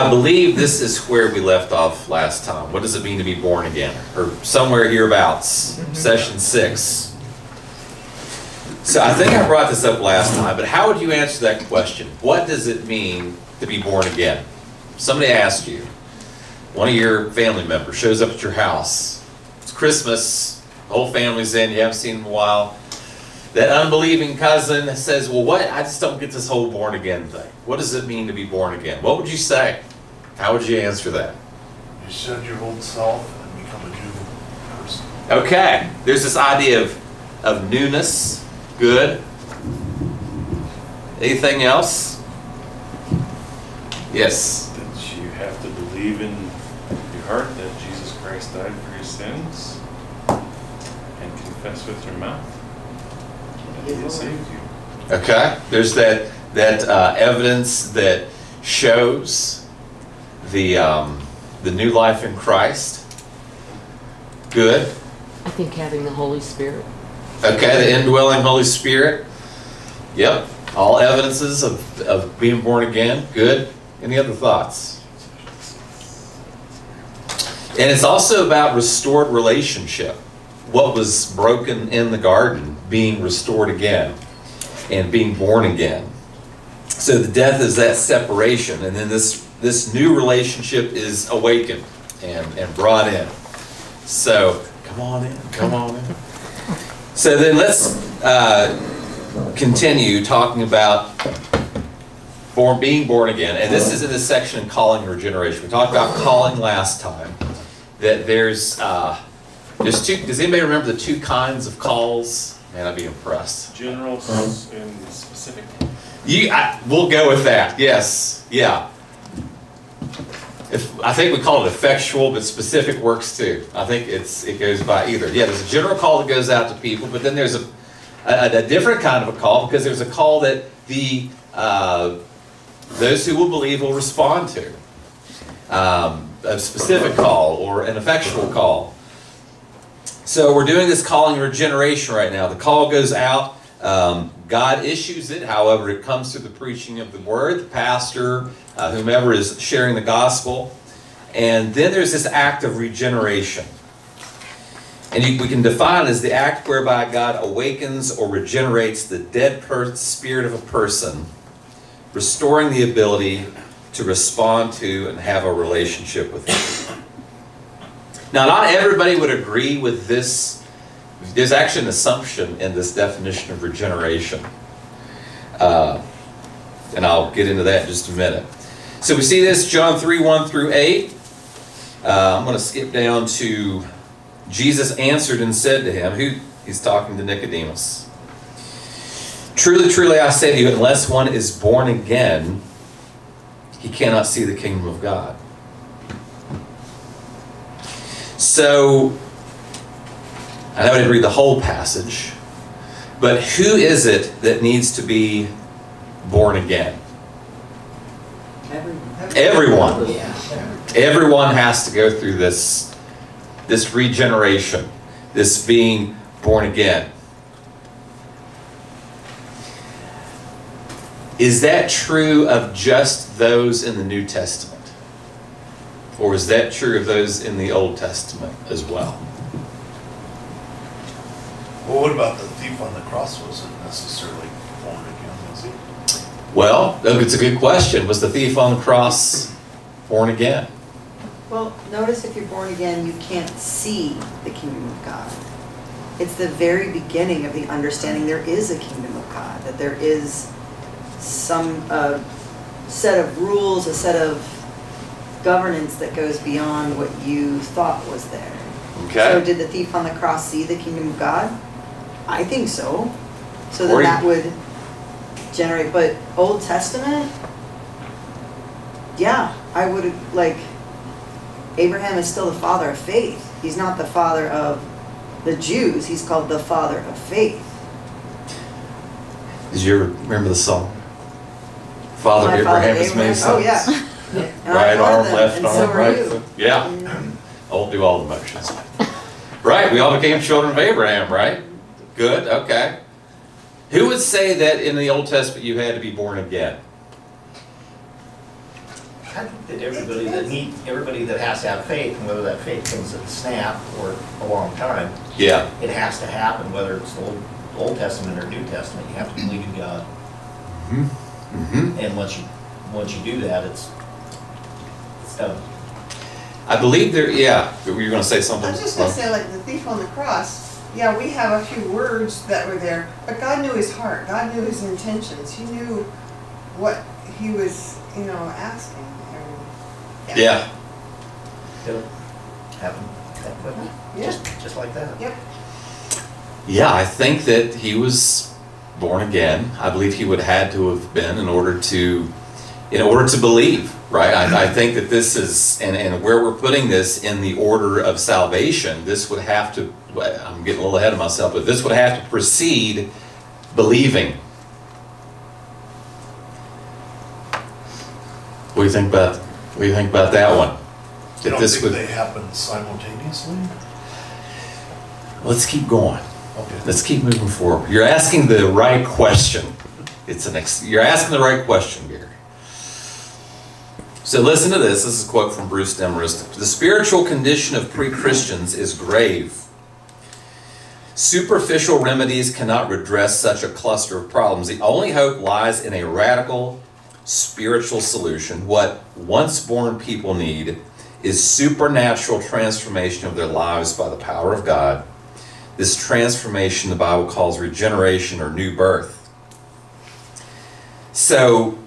I believe this is where we left off last time. What does it mean to be born again? Or somewhere hereabouts, mm-hmm. session six. So I think I brought this up last time, but how would you answer that question? What does it mean to be born again? Somebody asked you, one of your family members shows up at your house. It's Christmas, the whole family's in, you haven't seen them in a while. That unbelieving cousin says, Well, what? I just don't get this whole born again thing. What does it mean to be born again? What would you say? How would you answer that? You shed your old self and become a new person. Okay, there's this idea of, of newness. Good. Anything else? Yes. That you have to believe in your heart that Jesus Christ died for your sins and confess with your mouth that He has saved you. Okay, there's that, that uh, evidence that shows the, um, the new life in Christ. Good. I think having the Holy Spirit. Okay, the indwelling Holy Spirit. Yep, all evidences of, of being born again. Good. Any other thoughts? And it's also about restored relationship. What was broken in the garden being restored again and being born again. So the death is that separation, and then this, this new relationship is awakened and, and brought in. So come on in, come on in. So then let's uh, continue talking about born, being born again. And this is in this section, calling and regeneration. We talked about calling last time. That there's uh, there's two. Does anybody remember the two kinds of calls? Man, I'd be impressed. General and specific. You, I, we'll go with that. Yes, yeah. If, I think we call it effectual, but specific works too. I think it's it goes by either. Yeah, there's a general call that goes out to people, but then there's a a, a different kind of a call because there's a call that the uh, those who will believe will respond to. Um, a specific call or an effectual call. So we're doing this calling regeneration right now. The call goes out. Um, God issues it. However, it comes through the preaching of the word, the pastor, uh, whomever is sharing the gospel. And then there's this act of regeneration. And you, we can define as the act whereby God awakens or regenerates the dead spirit of a person, restoring the ability to respond to and have a relationship with Him. Now, not everybody would agree with this. There's actually an assumption in this definition of regeneration. Uh, and I'll get into that in just a minute. So we see this, John 3 1 through 8. Uh, I'm going to skip down to Jesus answered and said to him, who he's talking to Nicodemus. Truly, truly, I say to you, unless one is born again, he cannot see the kingdom of God. So, I know I didn't read the whole passage, but who is it that needs to be born again? Everyone. Everyone has to go through this, this regeneration, this being born again. Is that true of just those in the New Testament? Or is that true of those in the Old Testament as well? Well, what about the thief on the cross wasn't necessarily born again, was he? Well, it's a good question. Was the thief on the cross born again? Well, notice if you're born again, you can't see the kingdom of God. It's the very beginning of the understanding there is a kingdom of God, that there is some uh, set of rules, a set of governance that goes beyond what you thought was there. Okay. So did the thief on the cross see the kingdom of God? I think so. So then that would generate, but Old Testament, yeah, I would like, Abraham is still the father of faith. He's not the father of the Jews. He's called the father of faith. Did you ever remember the song? Father My father Abraham has made Oh, sons. yeah. Right I'm one of arm, them, left and arm, are right you. foot. Yeah, I won't do all the motions. Right, we all became children of Abraham, right? Good, okay. Who would say that in the Old Testament you had to be born again? I think that everybody that need, everybody that has to have faith, and whether that faith comes at a snap or a long time, Yeah, it has to happen, whether it's the Old, Old Testament or New Testament, you have to believe in God. Hmm. Hmm. And once you, once you do that, it's, it's. I believe there, yeah, you're gonna say something? I was just gonna say, like the thief on the cross, yeah, we have a few words that were there, but God knew his heart, God knew his intentions, he knew what he was, you know, asking. and- Yeah, It'll happen that quick, Yeah, just, just like that. yep. yeah, I think that he was born again. I believe he would have had to have been in order to, in order to believe, right? I, I think that this is, and, and where we're putting this in the order of salvation, this would have to, I'm getting a little ahead of myself, but this would have to precede believing. What do you think about, what do you think about that one? You That don't this think would, they happen simultaneously? let's keep going. Okay. Let's keep moving forward. You're asking the right question. It's an ex- you're asking the right question, Gary. So listen to this. This is a quote from Bruce Demarest. The spiritual condition of pre-Christians is grave. Superficial remedies cannot redress such a cluster of problems. The only hope lies in a radical spiritual solution. What once born people need is supernatural transformation of their lives by the power of God. This transformation the Bible calls regeneration or new birth. So,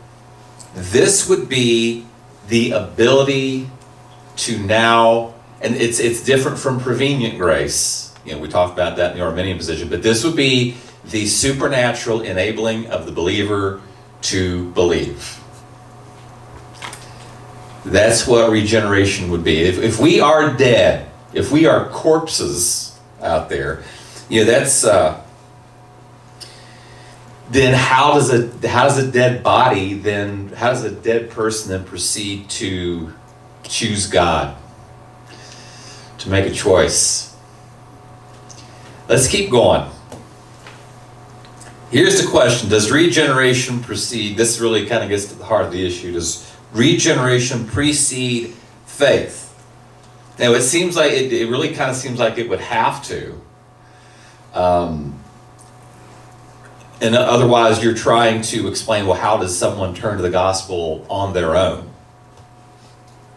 this would be the ability to now, and it's it's different from prevenient grace. You know, we talked about that in the Arminian position, but this would be the supernatural enabling of the believer to believe. That's what regeneration would be. If, if we are dead, if we are corpses out there, you know, that's, uh, then how does a, how does a dead body then, how does a dead person then proceed to choose God? To make a choice? Let's keep going. Here's the question Does regeneration precede? This really kind of gets to the heart of the issue. Does regeneration precede faith? Now, it seems like it, it really kind of seems like it would have to. Um, and otherwise, you're trying to explain well, how does someone turn to the gospel on their own?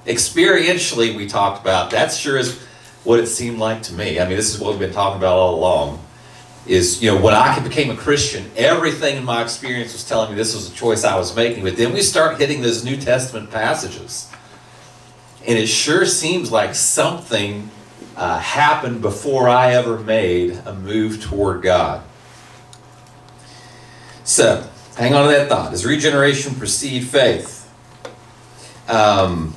Experientially, we talked about that sure is what it seemed like to me. I mean, this is what we've been talking about all along is you know when I became a Christian, everything in my experience was telling me this was a choice I was making. But then we start hitting those New Testament passages, and it sure seems like something uh, happened before I ever made a move toward God. So hang on to that thought. Does regeneration precede faith? Um,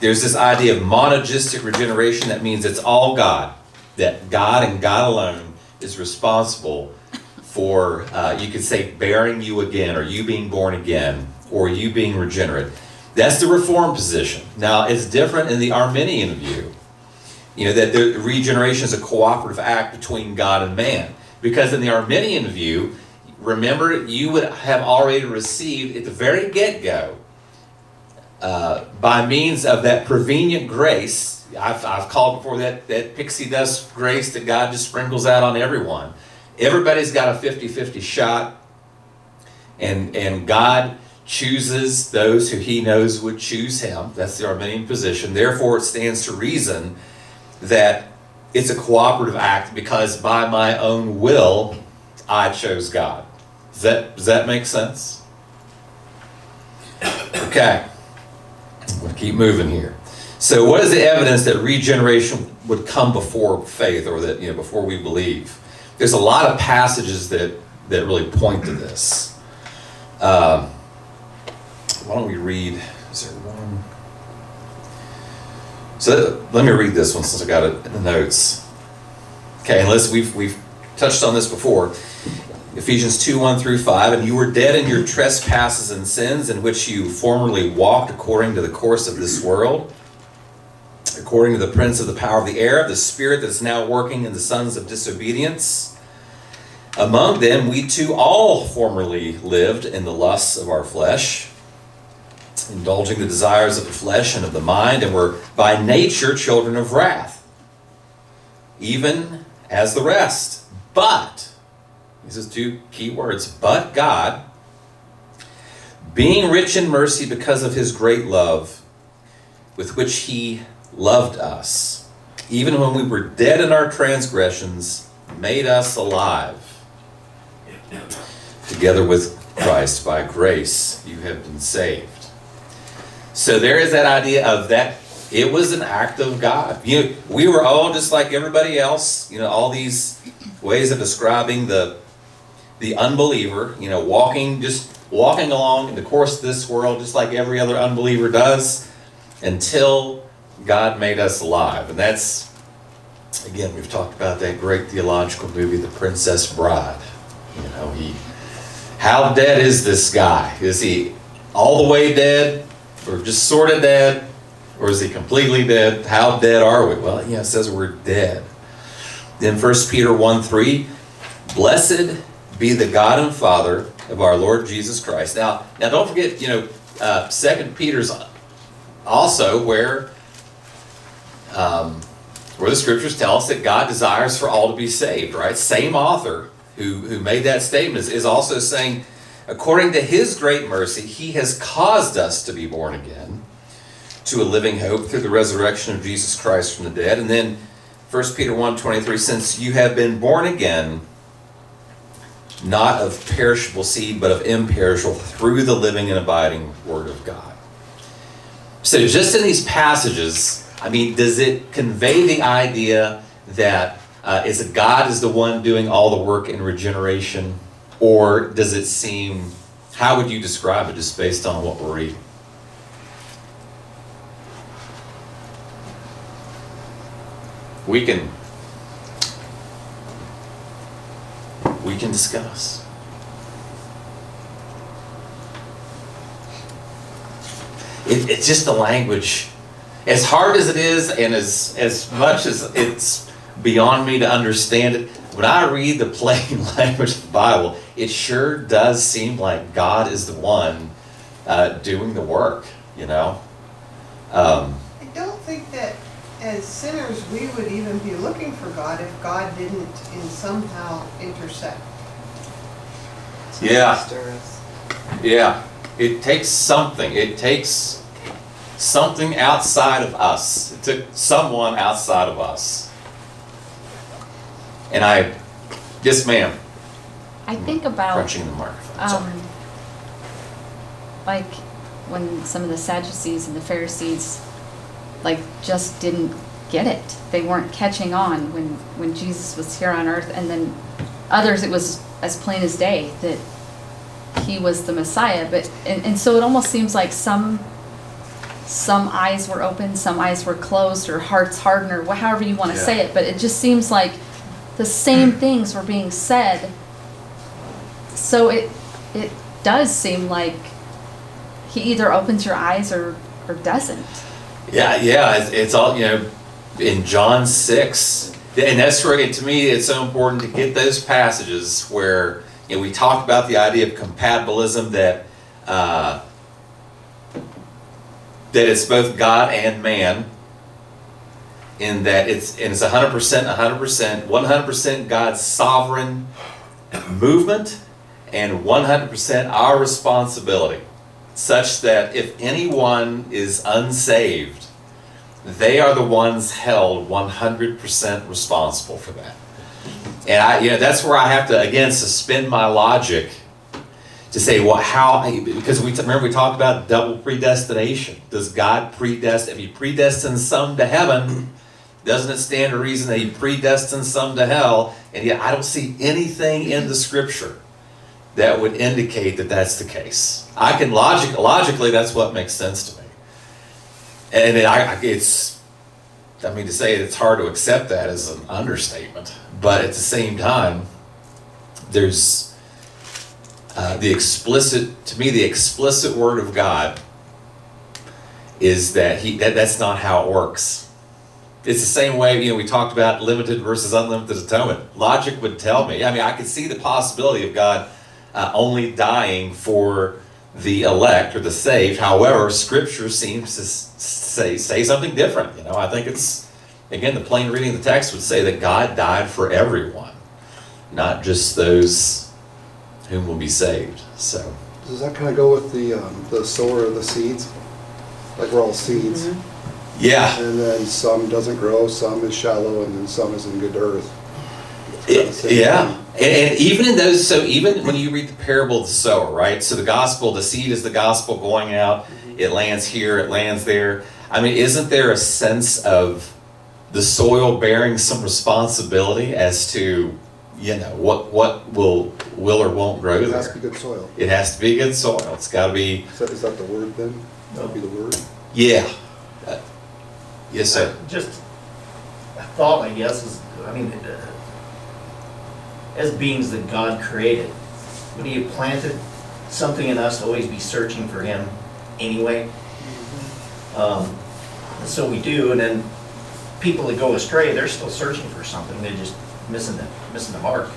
there's this idea of monergistic regeneration. That means it's all God. That God and God alone is responsible for, uh, you could say, bearing you again, or you being born again, or you being regenerate. That's the Reformed position. Now, it's different in the Arminian view. You know, that the regeneration is a cooperative act between God and man. Because in the Arminian view, remember, you would have already received at the very get go, uh, by means of that prevenient grace, I've, I've called before that, that pixie dust grace that God just sprinkles out on everyone. Everybody's got a 50 50 shot, and, and God chooses those who He knows would choose Him. That's the Arminian position. Therefore, it stands to reason that it's a cooperative act because by my own will, I chose God. Does that, does that make sense? Okay. We'll keep moving here. So, what is the evidence that regeneration would come before faith, or that you know before we believe? There's a lot of passages that that really point to this. Um, why don't we read? Is there one? So let me read this one since I got it in the notes. Okay, unless we've, we've touched on this before. Ephesians 2 1 through 5. And you were dead in your trespasses and sins, in which you formerly walked according to the course of this world, according to the prince of the power of the air, the spirit that is now working in the sons of disobedience. Among them, we too all formerly lived in the lusts of our flesh, indulging the desires of the flesh and of the mind, and were by nature children of wrath, even as the rest. But, these are two key words, but God, being rich in mercy because of his great love with which he loved us, even when we were dead in our transgressions, made us alive. Together with Christ, by grace, you have been saved. So there is that idea of that. It was an act of God. You know, we were all just like everybody else. You know, all these ways of describing the the unbeliever. You know, walking just walking along in the course of this world, just like every other unbeliever does, until God made us alive. And that's again, we've talked about that great theological movie, The Princess Bride. You know, he how dead is this guy? Is he all the way dead? Or just sort of dead? Or is he completely dead? How dead are we? Well, yeah, it says we're dead. Then 1 Peter 1 3, blessed be the God and Father of our Lord Jesus Christ. Now, now don't forget, you know, uh, 2 Peter's also where um, where the scriptures tell us that God desires for all to be saved, right? Same author who, who made that statement is, is also saying, according to his great mercy, he has caused us to be born again to a living hope through the resurrection of Jesus Christ from the dead. And then 1 Peter 1 23, since you have been born again, not of perishable seed, but of imperishable, through the living and abiding Word of God. So, just in these passages, I mean, does it convey the idea that uh, is God is the one doing all the work in regeneration, or does it seem? How would you describe it, just based on what we're reading? We can can discuss. It, it's just the language. As hard as it is, and as as much as it's beyond me to understand it, when I read the plain language of the Bible, it sure does seem like God is the one uh, doing the work. You know. Um, I don't think that as sinners, we would even be looking for God if God didn't in somehow intersect. Yeah. Stir us. Yeah, it takes something. It takes something outside of us. It took someone outside of us. And I, yes, ma'am, I think about crunching the microphone. Um, like when some of the Sadducees and the Pharisees like just didn't get it. They weren't catching on when when Jesus was here on earth, and then others it was as plain as day that he was the Messiah. But and, and so it almost seems like some some eyes were open, some eyes were closed, or hearts hardened, or however you want to Yeah. say it. But it just seems like the same hmm. things were being said. So it it does seem like he either opens your eyes or or doesn't. Yeah, yeah, it's, it's all, you know, in John 6, and that's where, to me, it's so important to get those passages where, you know, we talk about the idea of compatibilism that, uh, that it's both God and man, in that it's, and it's 100%, 100%, 100% God's sovereign movement, and 100% our responsibility such that if anyone is unsaved, they are the ones held 100% responsible for that. And I, you know, that's where I have to again suspend my logic to say, well, how? Because we remember we talked about double predestination. Does God predestine? If He predestines some to heaven, doesn't it stand to reason that He predestines some to hell? And yet, I don't see anything in the Scripture that would indicate that that's the case. I can logic logically that's what makes sense to me. And it, I, it's I mean, to say it's hard to accept that is an understatement. But at the same time, there's uh, the explicit, to me, the explicit word of God is that he that, that's not how it works. It's the same way, you know, we talked about limited versus unlimited atonement. Logic would tell me. I mean, I could see the possibility of God uh, only dying for the elect or the saved. However, Scripture seems to say say something different. You know, I think it's again the plain reading of the text would say that God died for everyone, not just those whom will be saved. So. Does that kind of go with the, um, the sower of the seeds? Like we're all seeds, Yeah, and then some doesn't grow, some is shallow, and then some is in good earth. It- yeah, thing. And, and even in those, so even when you read the parable of the sower, right? So the gospel, the seed is the gospel going out. It lands here, it lands there. I mean, isn't there a sense of the soil bearing some responsibility as to, you know, what what will will or won't grow It has to be good soil. It has to be good soil. It's got to be, Is that, is that the word then? That'd be the word? yeah. Uh, yes, sir. Just a thought, I guess, is, I mean, uh, as beings that God created, would he planted something in us to always be searching for him anyway? Um, and So we do, and then people that go astray, they're still searching for something, they're just missing the, missing the mark.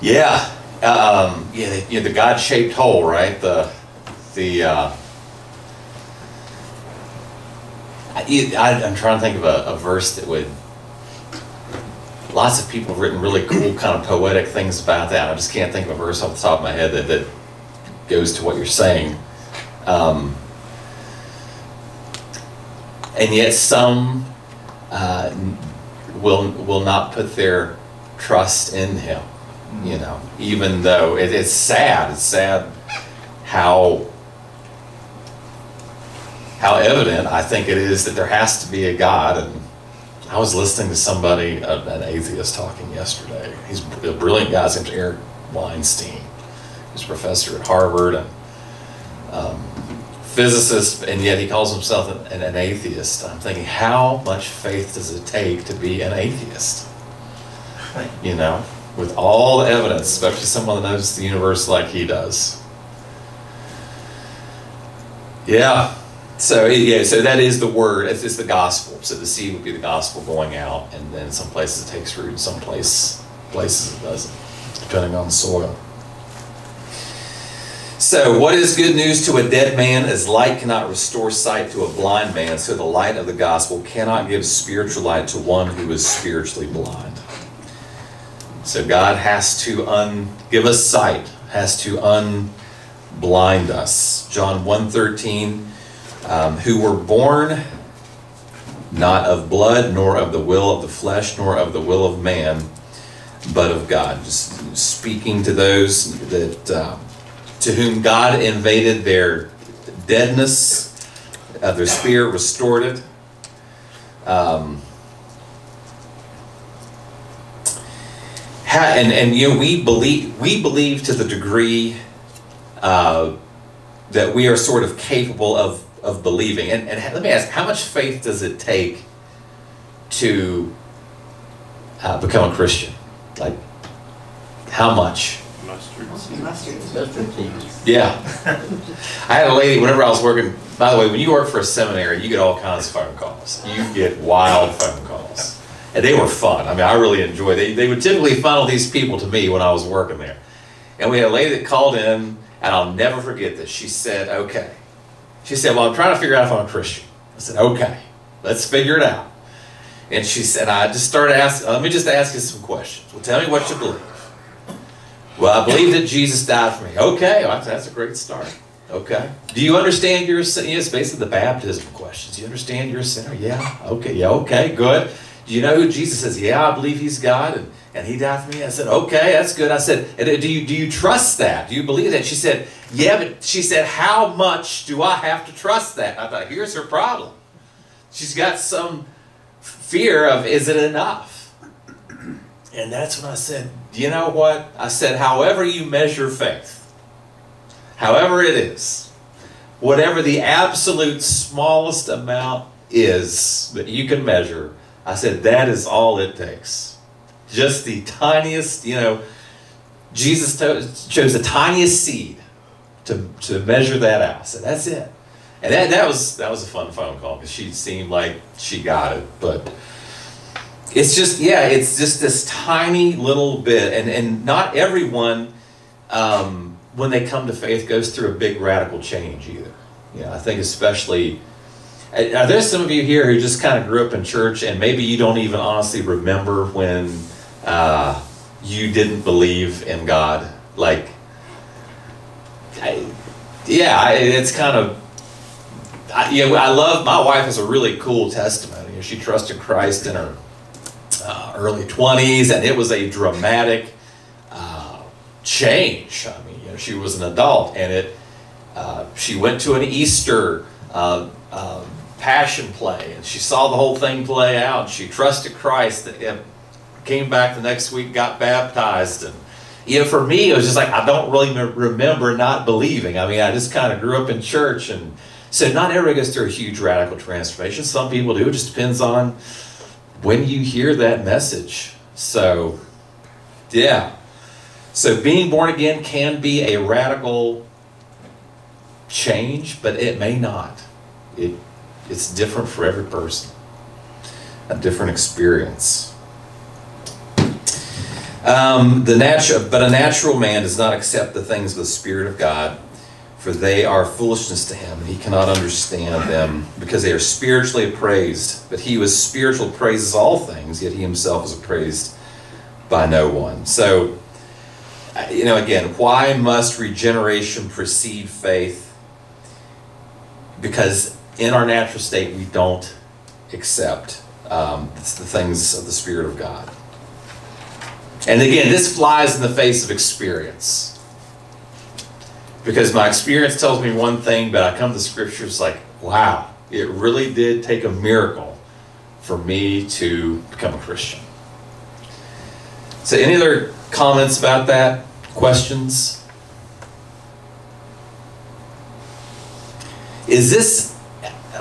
Yeah, um, yeah, the, the God-shaped hole, right? The, the, uh, I, I'm trying to think of a, a verse that would, lots of people have written really cool kind of poetic things about that. I just can't think of a verse off the top of my head that, that goes to what you're saying. Um, and yet some, uh, will, will not put their trust in him you know, even though it, it's sad, it's sad how how evident I think it is that there has to be a God. And I was listening to somebody, an atheist, talking yesterday. He's a brilliant guy. His name's Eric Weinstein. He's a professor at Harvard and um, physicist, and yet he calls himself an, an atheist. I'm thinking, how much faith does it take to be an atheist? You know, with all the evidence, especially someone that knows the universe like he does. Yeah. So yeah, so that is the word. It's, it's the gospel. So the seed would be the gospel going out, and then some places it takes root, some place places it doesn't, depending on the soil. So, what is good news to a dead man as light cannot restore sight to a blind man, so the light of the gospel cannot give spiritual light to one who is spiritually blind. So God has to un give us sight, has to unblind us. John 1:13, um, who were born not of blood, nor of the will of the flesh, nor of the will of man, but of God. Just speaking to those that uh, to whom God invaded their deadness, uh, their spirit restored it. Um, and and you know we believe we believe to the degree uh, that we are sort of capable of of believing. And, and let me ask, how much faith does it take to uh, become a Christian? Like, how much? Mustard seed. Mustard. Yeah. I had a lady, whenever I was working, by the way, when you work for a seminary, you get all kinds of phone calls. You get wild phone calls. And they were fun. I mean, I really enjoyed They, they would typically funnel these people to me when I was working there. And we had a lady that called in, and I'll never forget this. She said, okay. She said, well, I'm trying to figure out if I'm a Christian. I said, okay, let's figure it out. And she said, I just started asking, uh, let me just ask you some questions. Well, tell me what you believe. Well, I believe that Jesus died for me. Okay, well, that's a great start. Okay. Do you understand you're a sinner? It's basically the baptism questions. Do you understand you're a sinner? Yeah. Okay. Yeah. Okay. Good. Do you know who Jesus is? Yeah, I believe he's God and, and he died for me. I said, okay, that's good. I said, uh, do you do you trust that? Do you believe that? She said, yeah, but she said, how much do I have to trust that? I thought, here's her problem. She's got some fear of is it enough? And that's when I said, you know what? I said, however you measure faith, however it is, whatever the absolute smallest amount is that you can measure, I said, that is all it takes. Just the tiniest, you know, Jesus chose the tiniest seed to, to measure that out. Said, that's it. And that, that was that was a fun phone call because she seemed like she got it, but it's just yeah, it's just this tiny little bit, and and not everyone um, when they come to faith goes through a big radical change either. Yeah, I think especially. Are there some of you here who just kind of grew up in church and maybe you don't even honestly remember when uh, you didn't believe in God? Like, yeah, I, it's kind of I, know, I love my wife has a really cool testimony. She trusted Christ in her uh, early twenties, and it was a dramatic uh, change. I mean, you know, she was an adult, and it. Uh, she went to an Easter uh, um, passion play, and she saw the whole thing play out. She trusted Christ. That came back the next week, got baptized, and you know, for me, it was just like I don't really remember not believing. I mean, I just kind of grew up in church and so not everybody goes through a huge radical transformation. Some people do. It just depends on when you hear that message. So, yeah. So being born again can be a radical change, but it may not. It, it's different for every person. A different experience. Um, the natural, but a natural man does not accept the things of the Spirit of God for they are foolishness to him, and he cannot understand them, because they are spiritually appraised. But he who is spiritual praises all things, yet he himself is appraised by no one. So, you know, again, why must regeneration precede faith? Because in our natural state, we don't accept um, the things of the Spirit of God. And again, this flies in the face of experience because my experience tells me one thing, but I come to scripture, it's like, wow, it really did take a miracle for me to become a Christian. So, any other comments about that? Questions? Is this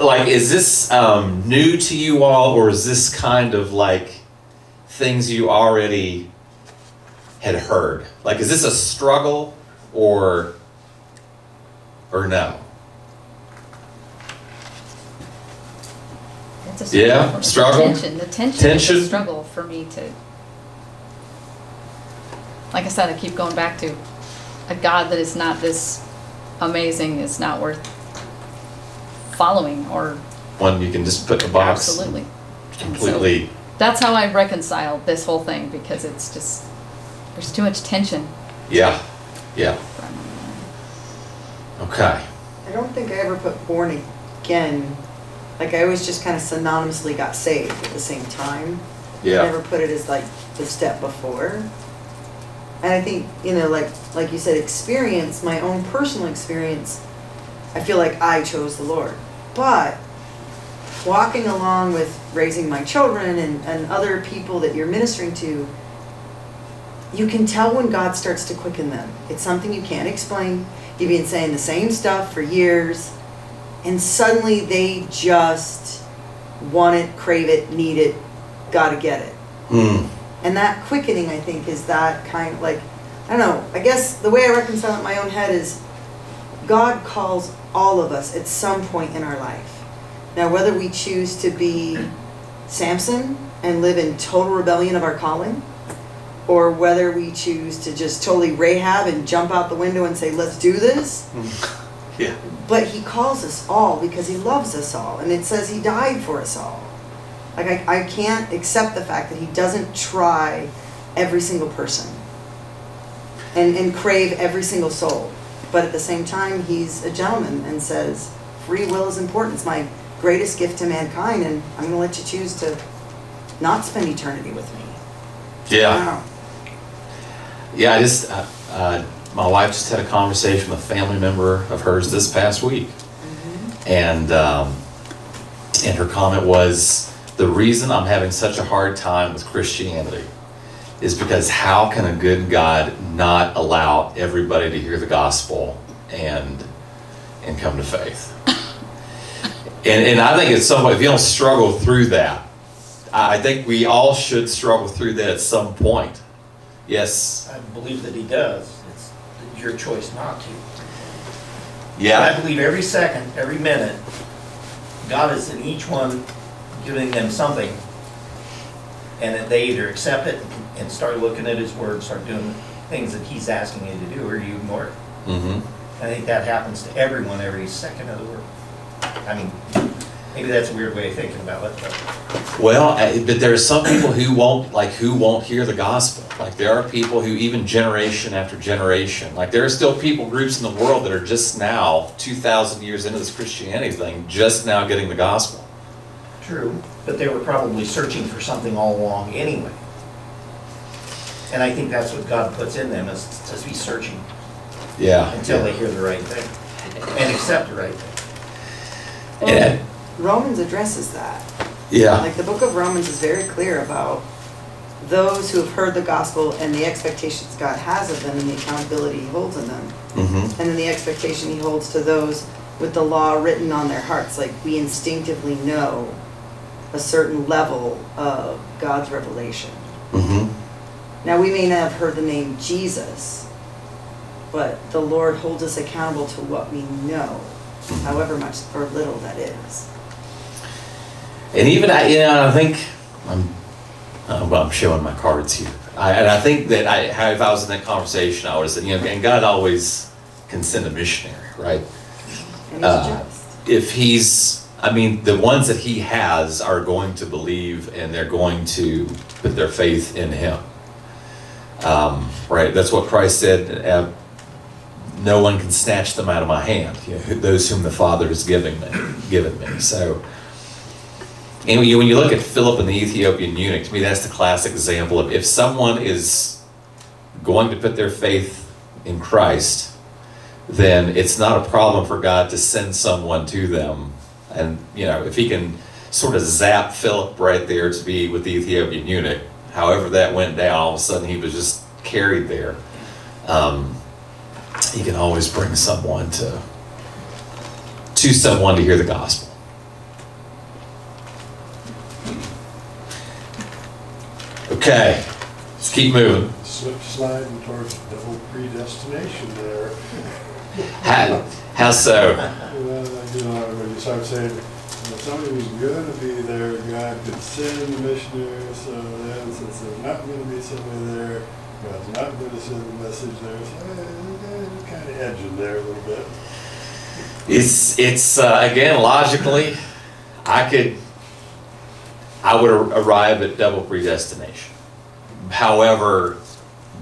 like is this um, new to you all, or is this kind of like things you already had heard? Like, is this a struggle, or or no? It's a. Yeah, struggle? The tension, the tension, is a struggle for me to. Like I said, I keep going back to a God that is not this amazing is not worth following or One you can just put in a box. absolutely. And so Completely. That's how I reconcile this whole thing because it's just there's too much tension. Yeah. Yeah. Okay. I don't think I ever put born again, like I always just kind of synonymously got saved at the same time. Yeah. I Yeah. never put it as like the step before. And I think, you know, like, like you said, experience, my own personal experience, I feel like I chose the Lord. But walking along with raising my children and, and other people that you're ministering to, you can tell when God starts to quicken them. It's something you can't explain. You've been saying the same stuff for years, and suddenly they just want it, crave it, need it, gotta get it. Hmm. And that quickening, I think, is that kind of like, I don't know, I guess the way I reconcile it in my own head is God calls all of us at some point in our life. Now, whether we choose to be Samson and live in total rebellion of our calling, or whether we choose to just totally Rahab and jump out the window and say, let's do this. Hmm. Yeah. But he calls us all because he loves us all. And it says he died for us all. Like, I, I can't accept the fact that he doesn't try every single person and, and crave every single soul. But at the same time, he's a gentleman and says, free will is important. It's my greatest gift to mankind, and I'm going to let you choose to not spend eternity with me. Yeah. Wow. Yeah. I just, uh, uh, my wife just had a conversation with a family member of hers this past week, and um, and her comment was the reason I'm having such a hard time with Christianity is because how can a good God not allow everybody to hear the gospel and and come to faith? And, and I think it's point if you don't struggle through that, I, I think we all should struggle through that at some point. Yes, I believe that he does. It's your choice not to. Yeah. I believe every second, every minute, God is in each one giving them something. And that they either accept it and start looking at his word, start doing things that he's asking you to do, or you ignore it. hmm I think that happens to everyone every second of the word. I mean, maybe that's a weird way of thinking about it, but Well, I- but there are some people who won't, like, who won't hear the gospel. Like, there are people who, even generation after generation, like, there are still people groups in the world that are just now, 2,000 years into this Christianity thing, just now getting the gospel. true. But they were probably searching for something all along anyway. And I think that's what God puts in them, is to be searching Yeah. until they hear the right thing and accept the right thing. And- Romans addresses that. Yeah. Like the book of Romans is very clear about those who have heard the gospel and the expectations God has of them and the accountability he holds in them. hmm And then the expectation he holds to those with the law written on their hearts. Like we instinctively know a certain level of God's revelation. hmm Now, we may not have heard the name Jesus, but the Lord holds us accountable to what we know, however much or little that is. And even I, you know, I think I'm, uh, well, I'm showing my cards here. I, and I think that I, if I was in that conversation, I would have said, you know, and God always can send a missionary, right? Uh. If he's, I mean, the ones that he has are going to believe and they're going to put their faith in him. Um, right? That's what Christ said. Uh, no one can snatch them out of my hand. You know, those whom the Father is giving me, given me. So. And when you, when you look at Philip and the Ethiopian eunuch, to me, that's the classic example of if someone is going to put their faith in Christ, then it's not a problem for God to send someone to them. And, you know, if he can sort of zap Philip right there to be with the Ethiopian eunuch, however that went down, all of a sudden he was just carried there. Um, he can always bring someone to, to someone to hear the gospel. Okay, let's keep moving. slip sliding towards the whole predestination there. How, how so? Well, you know, when you start saying, if somebody was gonna be there, God could send the missionaries, so then since there's not gonna be somebody there, God's not gonna send the message there, so kind of edging there a little bit. It's, it's, uh, again, logically, I could, I would arrive at double predestination. However,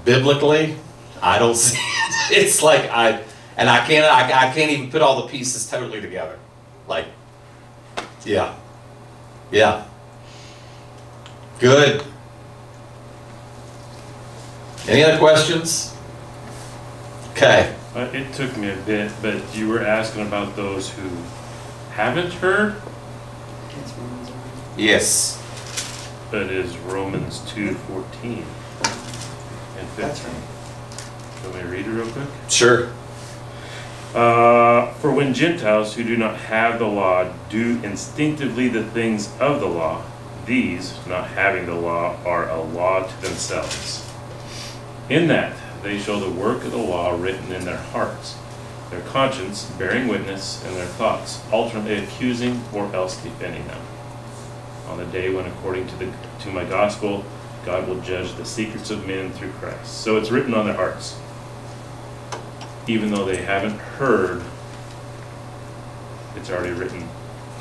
biblically, I don't see it. It's like I, and I can't, I, I can't even put all the pieces totally together. Like, yeah, yeah. Good. Any other questions? Okay. Uh, It took me a bit, but you were asking about those who haven't heard, Yes. But is Romans two fourteen and That's fifteen. Let me read it real quick. Sure. Uh, for when Gentiles who do not have the law do instinctively the things of the law, these, not having the law, are a law to themselves. In that they show the work of the law written in their hearts, their conscience bearing witness, and their thoughts alternately accusing or else defending them. On the day when, according to the to my gospel, God will judge the secrets of men through Christ. So it's written on their hearts even though they haven't heard, it's already written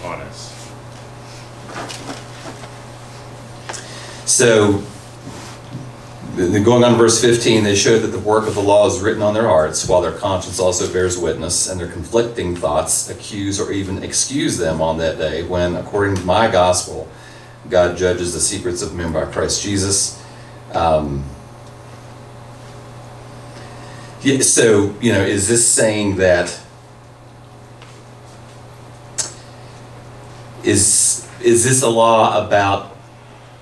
on us. So, going on verse 15, they show that the work of the law is written on their hearts, while their conscience also bears witness, and their conflicting thoughts accuse or even excuse them on that day when, according to my gospel, God judges the secrets of men by Christ Jesus. Um, yeah, so, you know, is this saying that is is this a law about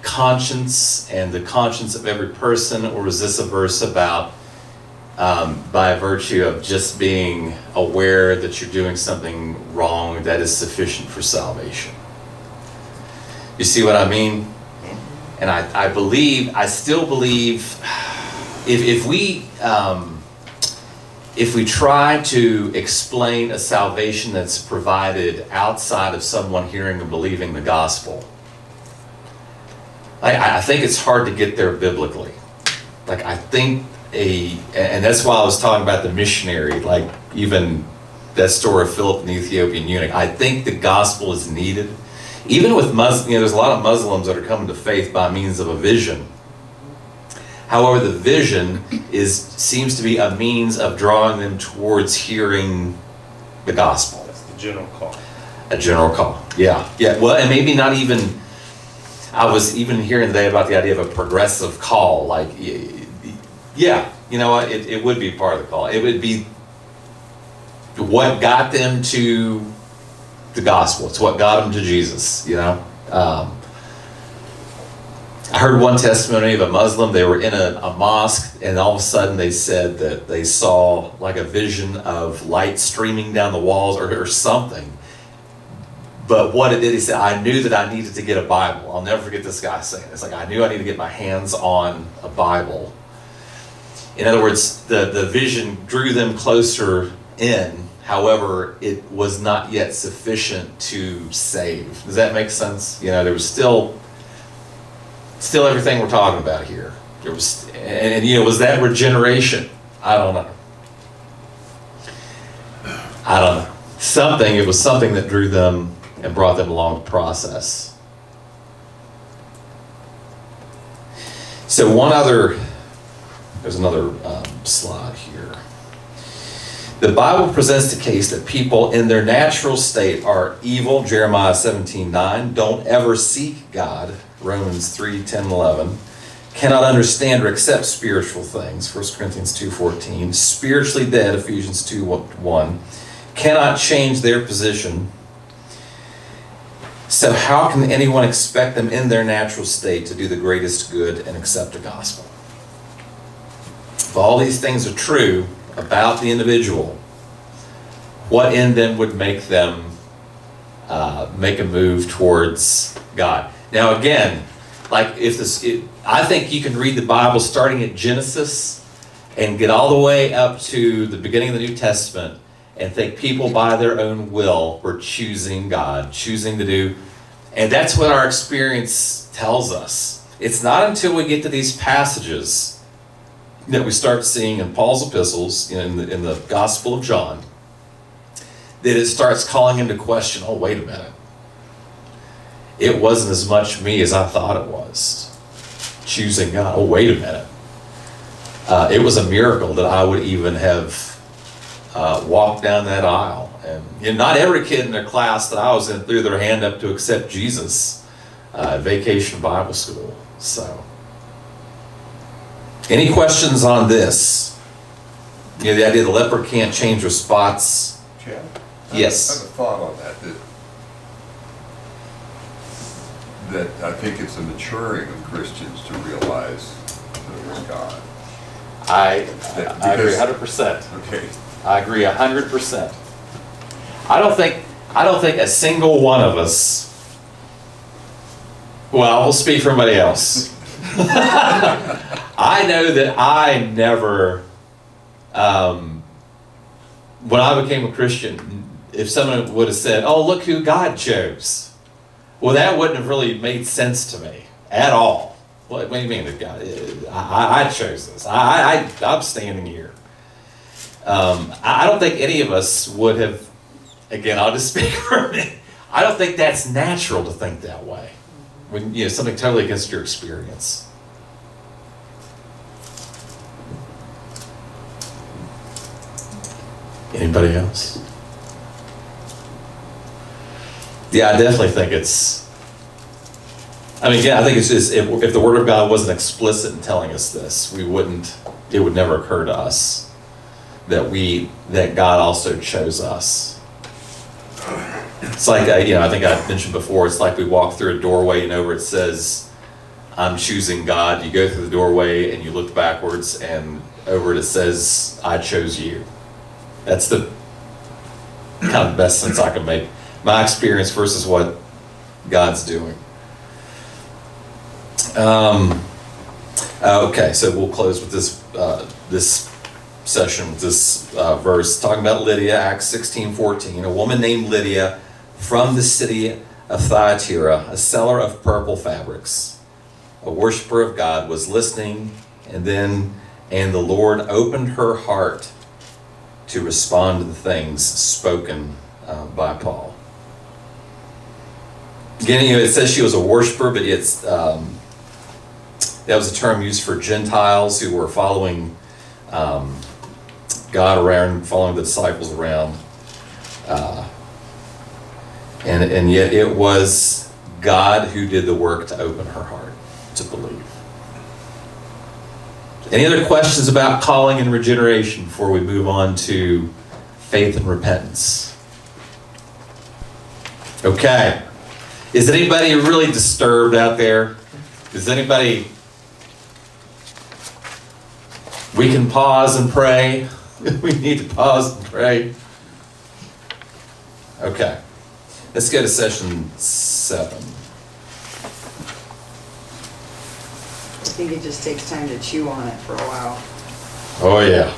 conscience and the conscience of every person, or is this a verse about um, by virtue of just being aware that you're doing something wrong that is sufficient for salvation. You see what I mean? And I, I believe, I still believe, if, if we, um, if we try to explain a salvation that's provided outside of someone hearing and believing the gospel, I, I think it's hard to get there biblically. Like, I think a, and that's why I was talking about the missionary, like even that story of Philip and the Ethiopian eunuch. I think the gospel is needed. Even with Muslims, you know, there's a lot of Muslims that are coming to faith by means of a vision. However, the vision is seems to be a means of drawing them towards hearing the gospel. That's the general call. A general call. Yeah. Yeah. Well, and maybe not even. I was even hearing today about the idea of a progressive call. Like, yeah, you know what? It, it would be part of the call. It would be what got them to the gospel. It's what got them to Jesus, you know? Um, I heard one testimony of a Muslim. They were in a, a mosque, and all of a sudden they said that they saw like a vision of light streaming down the walls or, or something. But what it did, he said, I knew that I needed to get a Bible. I'll never forget this guy saying this. Like, I knew I needed to get my hands on a Bible. In other words, the, the vision drew them closer in. However, it was not yet sufficient to save. Does that make sense? You know, there was still still everything we're talking about here. There was, and, and, you know, was that regeneration? I don't know. I don't know. Something. It was something that drew them and brought them along the process. So one other, there's another um, slide here. The Bible presents the case that people in their natural state are evil, Jeremiah 17, 9, don't ever seek God, Romans 3, 10, 11, cannot understand or accept spiritual things, 1 Corinthians 2, 14, spiritually dead, Ephesians 2, 1, cannot change their position. So how can anyone expect them in their natural state to do the greatest good and accept the gospel? If all these things are true about the individual, what in them would make them uh, make a move towards God? Now, again, like if this, it, I think you can read the Bible starting at Genesis and get all the way up to the beginning of the New Testament and think people by their own will were choosing God, choosing to do, and that's what our experience tells us. It's not until we get to these passages that we start seeing in Paul's epistles, in the, in the Gospel of John, that it starts calling into question, oh, wait a minute. It wasn't as much me as I thought it was. Choosing God, oh, wait a minute. Uh, it was a miracle that I would even have uh, walked down that aisle. And you know, not every kid in their class that I was in threw their hand up to accept Jesus uh, at Vacation Bible School. So, any questions on this? You know, the idea the leper can't change their spots. Chad? Yes. I have a thought on that, that, that I think it's a maturing of Christians to realize that there's God. I, That- I agree 100%. Okay, I agree 100%. I don't think I don't think a single one of us well, we'll speak for everybody else. I know that I never um, when I became a Christian, if someone would have said, "Oh, look who God chose," well, that wouldn't have really made sense to me at all. What, what do you mean that God? I, I chose this. I, I, I'm standing here. Um, I I don't think any of us would have. Again, I'll just speak for me. I don't think that's natural to think that way. When you know something totally against your experience. Anybody else? Yeah, I definitely think it's. I mean, yeah, I think it's just if, if the Word of God wasn't explicit in telling us this, we wouldn't. It would never occur to us that we that God also chose us. It's like uh, you know, I think I mentioned before. It's like we walk through a doorway and over it says, I'm choosing God. You go through the doorway and you look backwards, and over it it says, I chose you. That's the kind of best sense I can make. My experience versus what God's doing. Um, okay, so we'll close with this uh, this session with this uh, verse talking about Lydia, Acts 16 14. A woman named Lydia from the city of Thyatira, a seller of purple fabrics, a worshiper of God, was listening, and then, and the Lord opened her heart to respond to the things spoken uh, by Paul. Again, you know, it says she was a worshiper, but it's um, that was a term used for Gentiles who were following um, God around, following the disciples around. Uh, and, and yet it was God who did the work to open her heart to believe. Any other questions about calling and regeneration before we move on to faith and repentance? Okay. Is anybody really disturbed out there? Is anybody. We can pause and pray. we need to pause and pray. Okay. Let's go to session seven. I think it just takes time to chew on it for a while. Oh, yeah.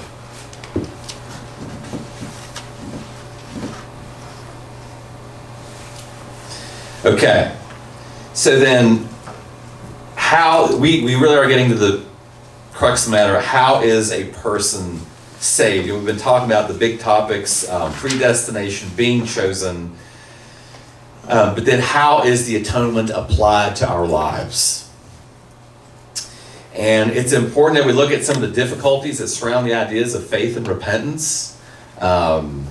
Okay. So then, how, we, we really are getting to the crux of the matter. How is a person saved? We've been talking about the big topics um, predestination, being chosen. Um, but then, how is the atonement applied to our lives? And it's important that we look at some of the difficulties that surround the ideas of faith and repentance. Um,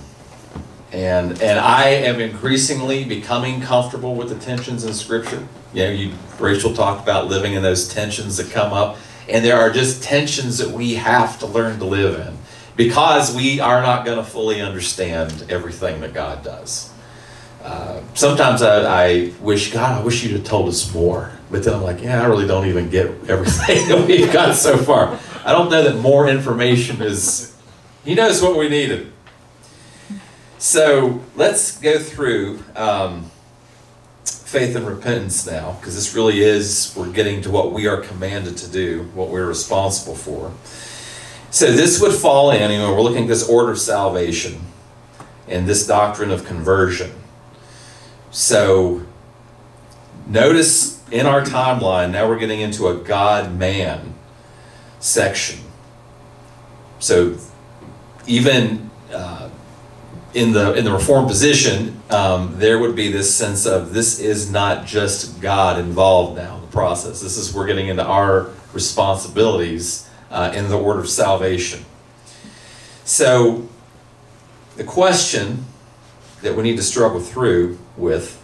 and and I am increasingly becoming comfortable with the tensions in Scripture. You know, you Rachel talked about living in those tensions that come up, and there are just tensions that we have to learn to live in because we are not going to fully understand everything that God does. Uh, sometimes I, I wish God, I wish you'd have told us more. But then I'm like, yeah, I really don't even get everything that we've got so far. I don't know that more information is. He knows what we needed. So let's go through um, faith and repentance now, because this really is, we're getting to what we are commanded to do, what we're responsible for. So this would fall in, you know, we're looking at this order of salvation and this doctrine of conversion. So notice in our timeline, now we're getting into a God man section. So even uh, in the in the reform position, um, there would be this sense of this is not just God involved now in the process. This is we're getting into our responsibilities uh, in the order of salvation. So the question that we need to struggle through with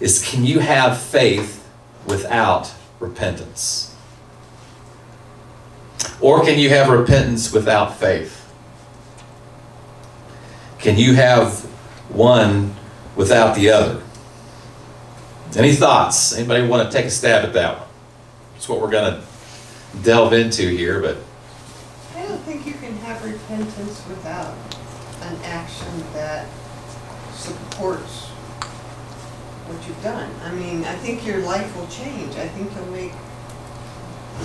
is can you have faith without repentance? Or can you have repentance without faith? Can you have one without the other? Any thoughts? Anybody want to take a stab at that one? That's what we're going to delve into here, but I don't think you can have repentance without an action that supports what you've done. I mean, I think your life will change. I think you'll make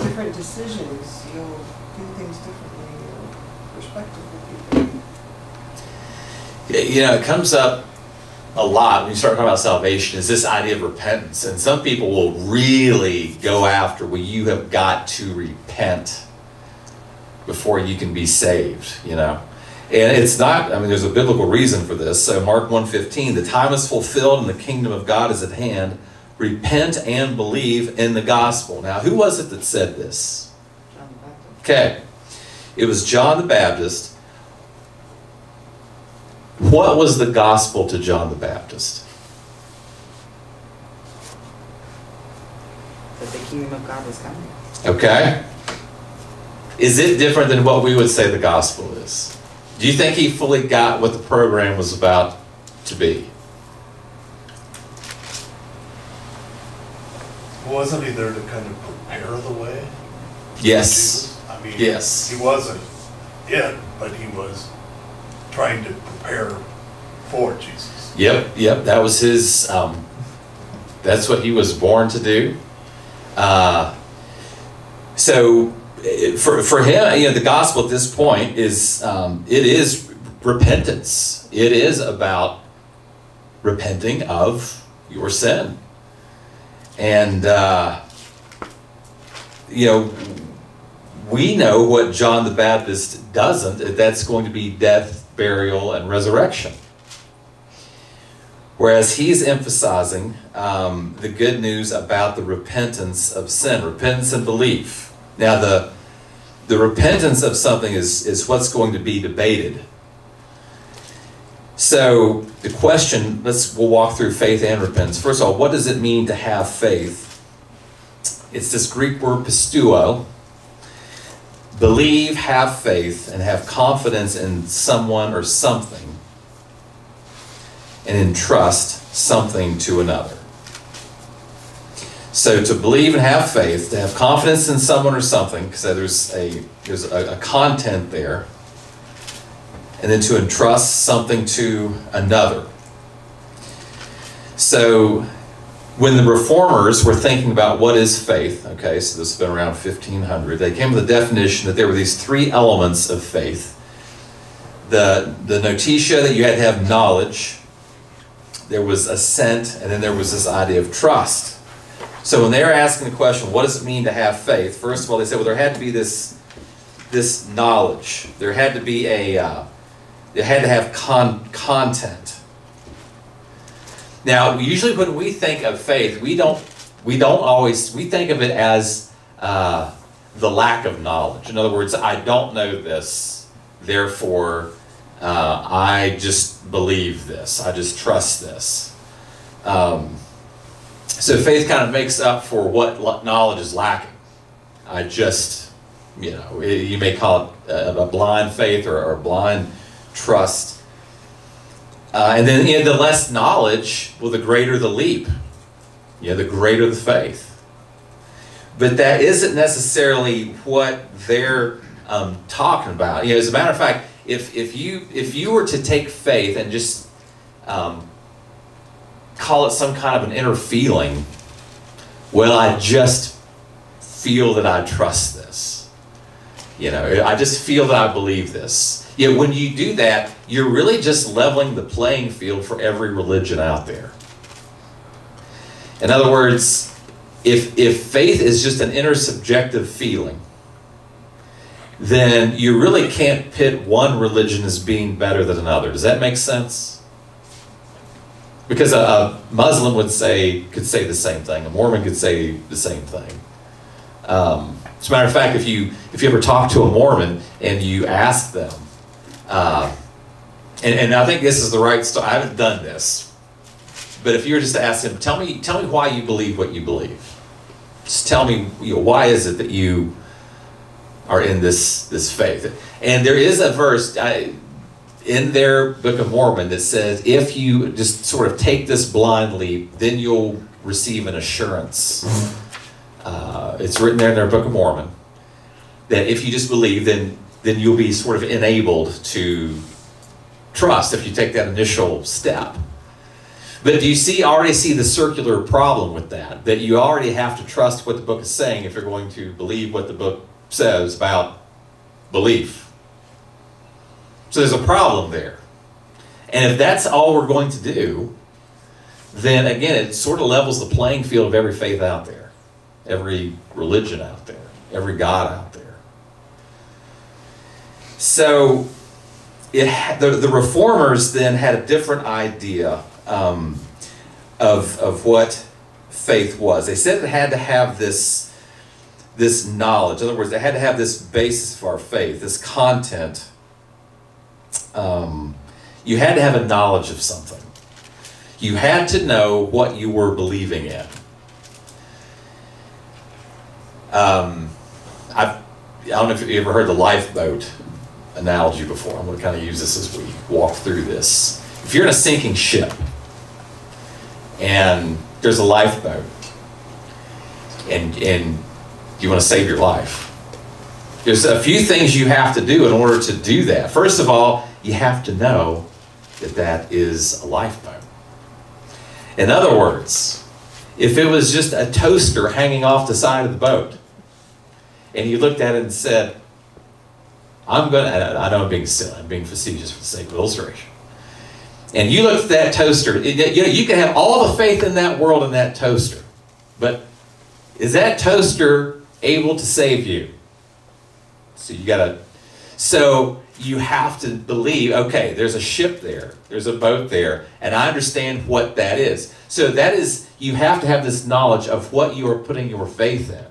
different decisions. You'll do things differently. Your perspective will be different. you know, it comes up a lot when you start talking about salvation is this idea of repentance. And some people will really go after, well, you have got to repent before you can be saved, you know. And it's not, I mean, there's a biblical reason for this. So Mark 1.15, the time is fulfilled and the kingdom of God is at hand. Repent and believe in the gospel. Now, who was it that said this? John the Baptist. Okay. It was John the Baptist. What was the gospel to John the Baptist? That the kingdom of God was coming. Okay? Is it different than what we would say the gospel is? Do you think he fully got what the program was about to be? Wasn't he there to kind of prepare the way? Yes. I mean, Yes. He wasn't it, but he was trying to prepare for Jesus. Yep, yep, that was his, um, that's what he was born to do. Uh, so, for, for him, you know, the gospel at this point is, um, it is repentance. It is about repenting of your sin. And, uh, you know, we know what John the Baptist doesn't, that that's going to be death, burial, and resurrection. Whereas he's emphasizing um, the good news about the repentance of sin, repentance and belief. Now, the, the repentance of something is, is what's going to be debated. So, the question, let's, we'll walk through faith and repentance. First of all, what does it mean to have faith? It's this Greek word pisteuo. Believe, have faith, and have confidence in someone or something and entrust something to another. So to believe and have faith, to have confidence in someone or something, because there's a there's a, a content there, and then to entrust something to another. So when the reformers were thinking about what is faith, okay, so this has been around 1500, they came with the definition that there were these three elements of faith. The, the notitia that you had to have knowledge, there was assent, and then there was this idea of trust. So when they were asking the question, what does it mean to have faith? First of all, they said, well, there had to be this, this knowledge. There had to be a, uh, had to have con- content. Now, usually when we think of faith, we don't, we don't always, we think of it as uh, the lack of knowledge. In other words, I don't know this, therefore uh, I just believe this. I just trust this. Um, so faith kind of makes up for what knowledge is lacking. I just, you know, you may call it a, a blind faith or, or blind trust. Uh, and then you know, the less knowledge, well, the greater the leap. You know, the greater the faith. But that isn't necessarily what they're um, talking about. You know, as a matter of fact, if if you if you were to take faith and just um, call it some kind of an inner feeling, well, I just feel that I trust this. You know, I just feel that I believe this. Yet when you do that, you're really just leveling the playing field for every religion out there. In other words, if if faith is just an inner subjective feeling, then you really can't pit one religion as being better than another. Does that make sense? Because a, a Muslim would say could say the same thing. A Mormon could say the same thing. Um, as a matter of fact, if you if you ever talk to a Mormon and you ask them, uh, and, and I think this is the right. St- I haven't done this, but if you were just to ask them, tell me tell me why you believe what you believe. Just tell me, you know, why is it that you are in this this faith. And there is a verse I, in their Book of Mormon that says, if you just sort of take this blind leap, then you'll receive an assurance. Uh, it's written there in their Book of Mormon that if you just believe, then then you'll be sort of enabled to trust if you take that initial step. But do you see already see the circular problem with that? That you already have to trust what the book is saying if you're going to believe what the book says about belief. So there's a problem there. And if that's all we're going to do, then again, it sort of levels the playing field of every faith out there, every religion out there, every God out there. So it, the, the reformers then had a different idea um, of, of what faith was. They said it had to have this this knowledge. In other words, they had to have this basis for our faith, this content. Um, you had to have a knowledge of something. You had to know what you were believing in. Um, I've, I don't know if you ever heard the lifeboat analogy before. I'm going to kind of use this as we walk through this. If you're in a sinking ship and there's a lifeboat, and, and you want to save your life. There's a few things you have to do in order to do that. First of all, you have to know that that is a lifeboat. In other words, if it was just a toaster hanging off the side of the boat, and you looked at it and said, I'm going to, I know I'm being silly, I'm being facetious for the sake of illustration. And you look at that toaster, you know, you can have all the faith in that world in that toaster, but is that toaster able to save you? So you gotta, so you have to believe, okay, there's a ship there, there's a boat there, and I understand what that is. So that is, you have to have this knowledge of what you are putting your faith in.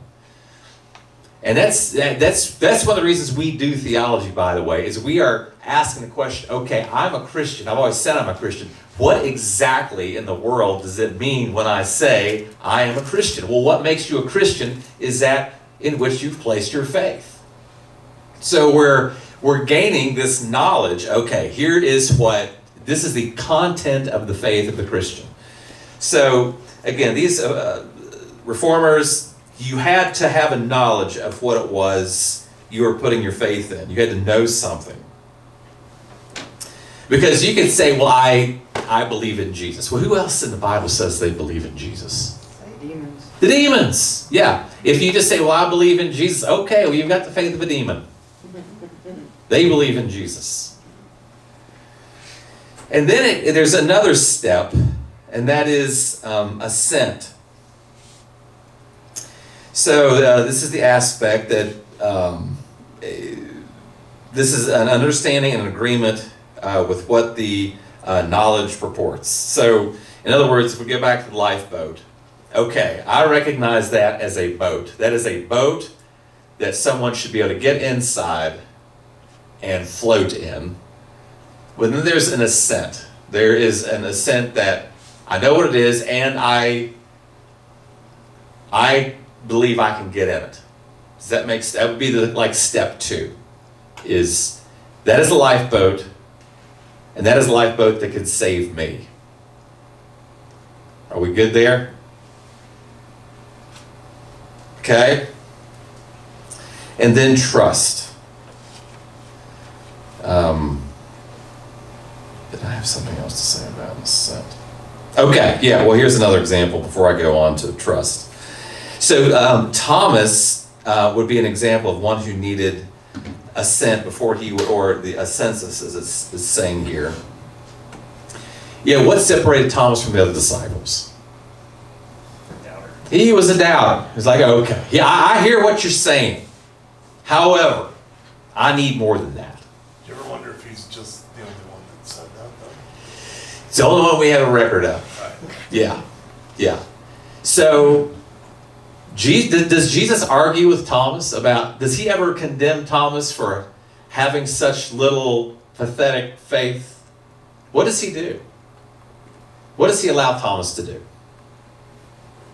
And that's, that, that's, that's one of the reasons we do theology, by the way, is we are asking the question, okay, I'm a Christian. I've always said I'm a Christian. What exactly in the world does it mean when I say I am a Christian? Well, what makes you a Christian is that in which you've placed your faith. So we're, we're gaining this knowledge. Okay, here is what, this is the content of the faith of the Christian. So again, these uh, reformers, you had to have a knowledge of what it was you were putting your faith in. You had to know something. Because you could say, well, I, I believe in Jesus. Well, who else in the Bible says they believe in Jesus? The Demons. The demons. Yeah. If you just say, well, I believe in Jesus, okay, well, you've got the faith of a demon. They believe in Jesus. And then it, there's another step, and that is um, assent. So uh, this is the aspect that um, eh, this is an understanding and an agreement uh, with what the uh, knowledge purports. So, in other words, if we go back to the lifeboat, okay, I recognize that as a boat. That is a boat that someone should be able to get inside and float in. But then there's an assent. There is an assent that I know what it is and I I believe I can get in it. Does that make that would be the like step two? Is that is a lifeboat, and that is a lifeboat that can save me. Are we good there? Okay. And then trust. Um, did I have something else to say about assent? Okay, yeah, well, here's another example before I go on to trust. So, um, Thomas uh, would be an example of one who needed assent before he would, or the assensus, as it's, it's saying here. Yeah, what separated Thomas from the other disciples? He was a doubter. He's like, okay, yeah, I, I hear what you're saying. However, I need more than that. Do you ever wonder if he's just the only one that said that, though? It's the only one we have a record of. Yeah, yeah. So, Je- does Jesus argue with Thomas about, does he ever condemn Thomas for having such little pathetic faith? What does he do? What does he allow Thomas to do?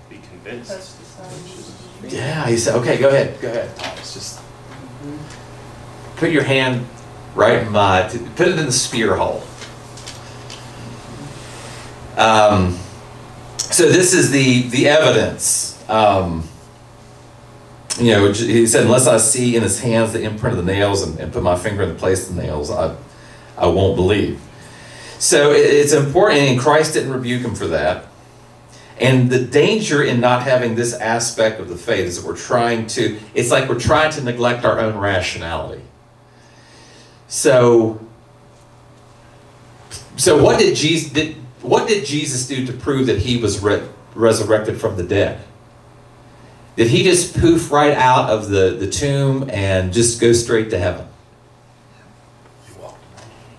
Be convinced. That's the sign. Yeah, he said, okay, go ahead, go ahead, Thomas. Just mm-hmm. put your hand right in my, put it in the spear hole. Um, so this is the the evidence. Um, you know, he said, unless I see in his hands the imprint of the nails and, and put my finger in the place of the nails, I, I won't believe. So it- it's important, and Christ didn't rebuke him for that. And the danger in not having this aspect of the faith is that we're trying to, it's like we're trying to neglect our own rationality. So, so what did Jesus, did, what did Jesus do to prove that he was re- resurrected from the dead? Did he just poof right out of the, the tomb and just go straight to heaven?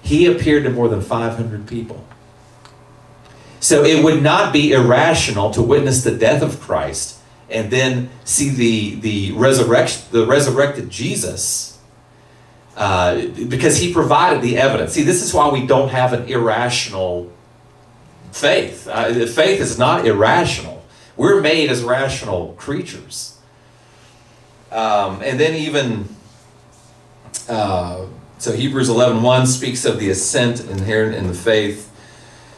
He appeared to more than 500 people. So it would not be irrational to witness the death of Christ and then see the, the, resurrection, the resurrected Jesus uh, because he provided the evidence. See, this is why we don't have an irrational faith. Uh, faith is not irrational. We're made as rational creatures. Um, and then even uh, so Hebrews 11.1 speaks of the assent inherent in the faith.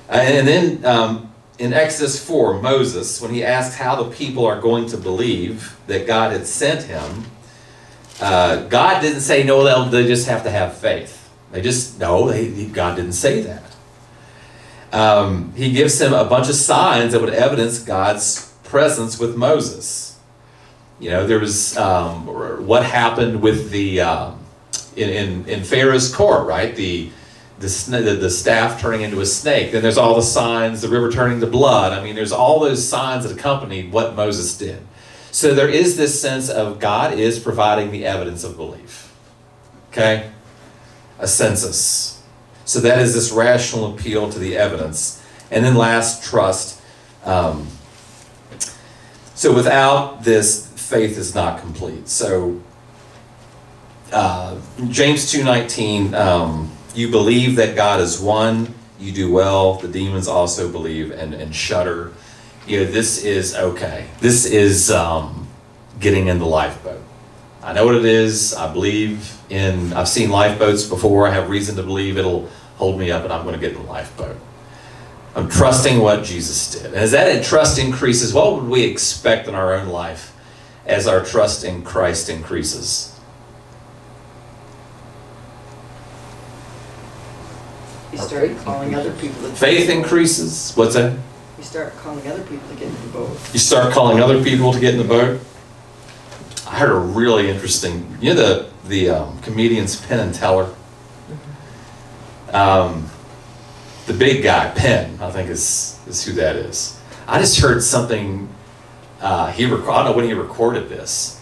Uh, and then um, in Exodus 4, Moses, when he asked how the people are going to believe that God had sent him, uh, God didn't say, no, they just have to have faith. They just, no, they, God didn't say that. Um, he gives him a bunch of signs that would evidence God's presence with Moses. You know, there was um, what happened with the, um, in, in, in Pharaoh's court, right? The, the, the, staff turning into a snake. Then there's all the signs, the river turning to blood. I mean, there's all those signs that accompanied what Moses did. So there is this sense of God is providing the evidence of belief. Okay? Assensus. So that is this rational appeal to the evidence. And then last, trust. Um, so without this, faith is not complete. So uh, James 2.19, um, you believe that God is one, you do well, the demons also believe and, and shudder. You know, this is okay. This is um, getting in the lifeboat. I know what it is. I believe in, I've seen lifeboats before. I have reason to believe it'll hold me up and I'm going to get in the lifeboat. I'm trusting what Jesus did. And as that trust increases, what would we expect in our own life as our trust in Christ increases? You start calling other people to. Faith increases. What's that? You start calling other people to get in the boat. You start calling other people to get in the boat. I heard a really interesting. You know the the um, comedians Penn and Teller. Um, the big guy Penn, I think is is who that is. I just heard something. Uh, he rec- I don't know when he recorded this.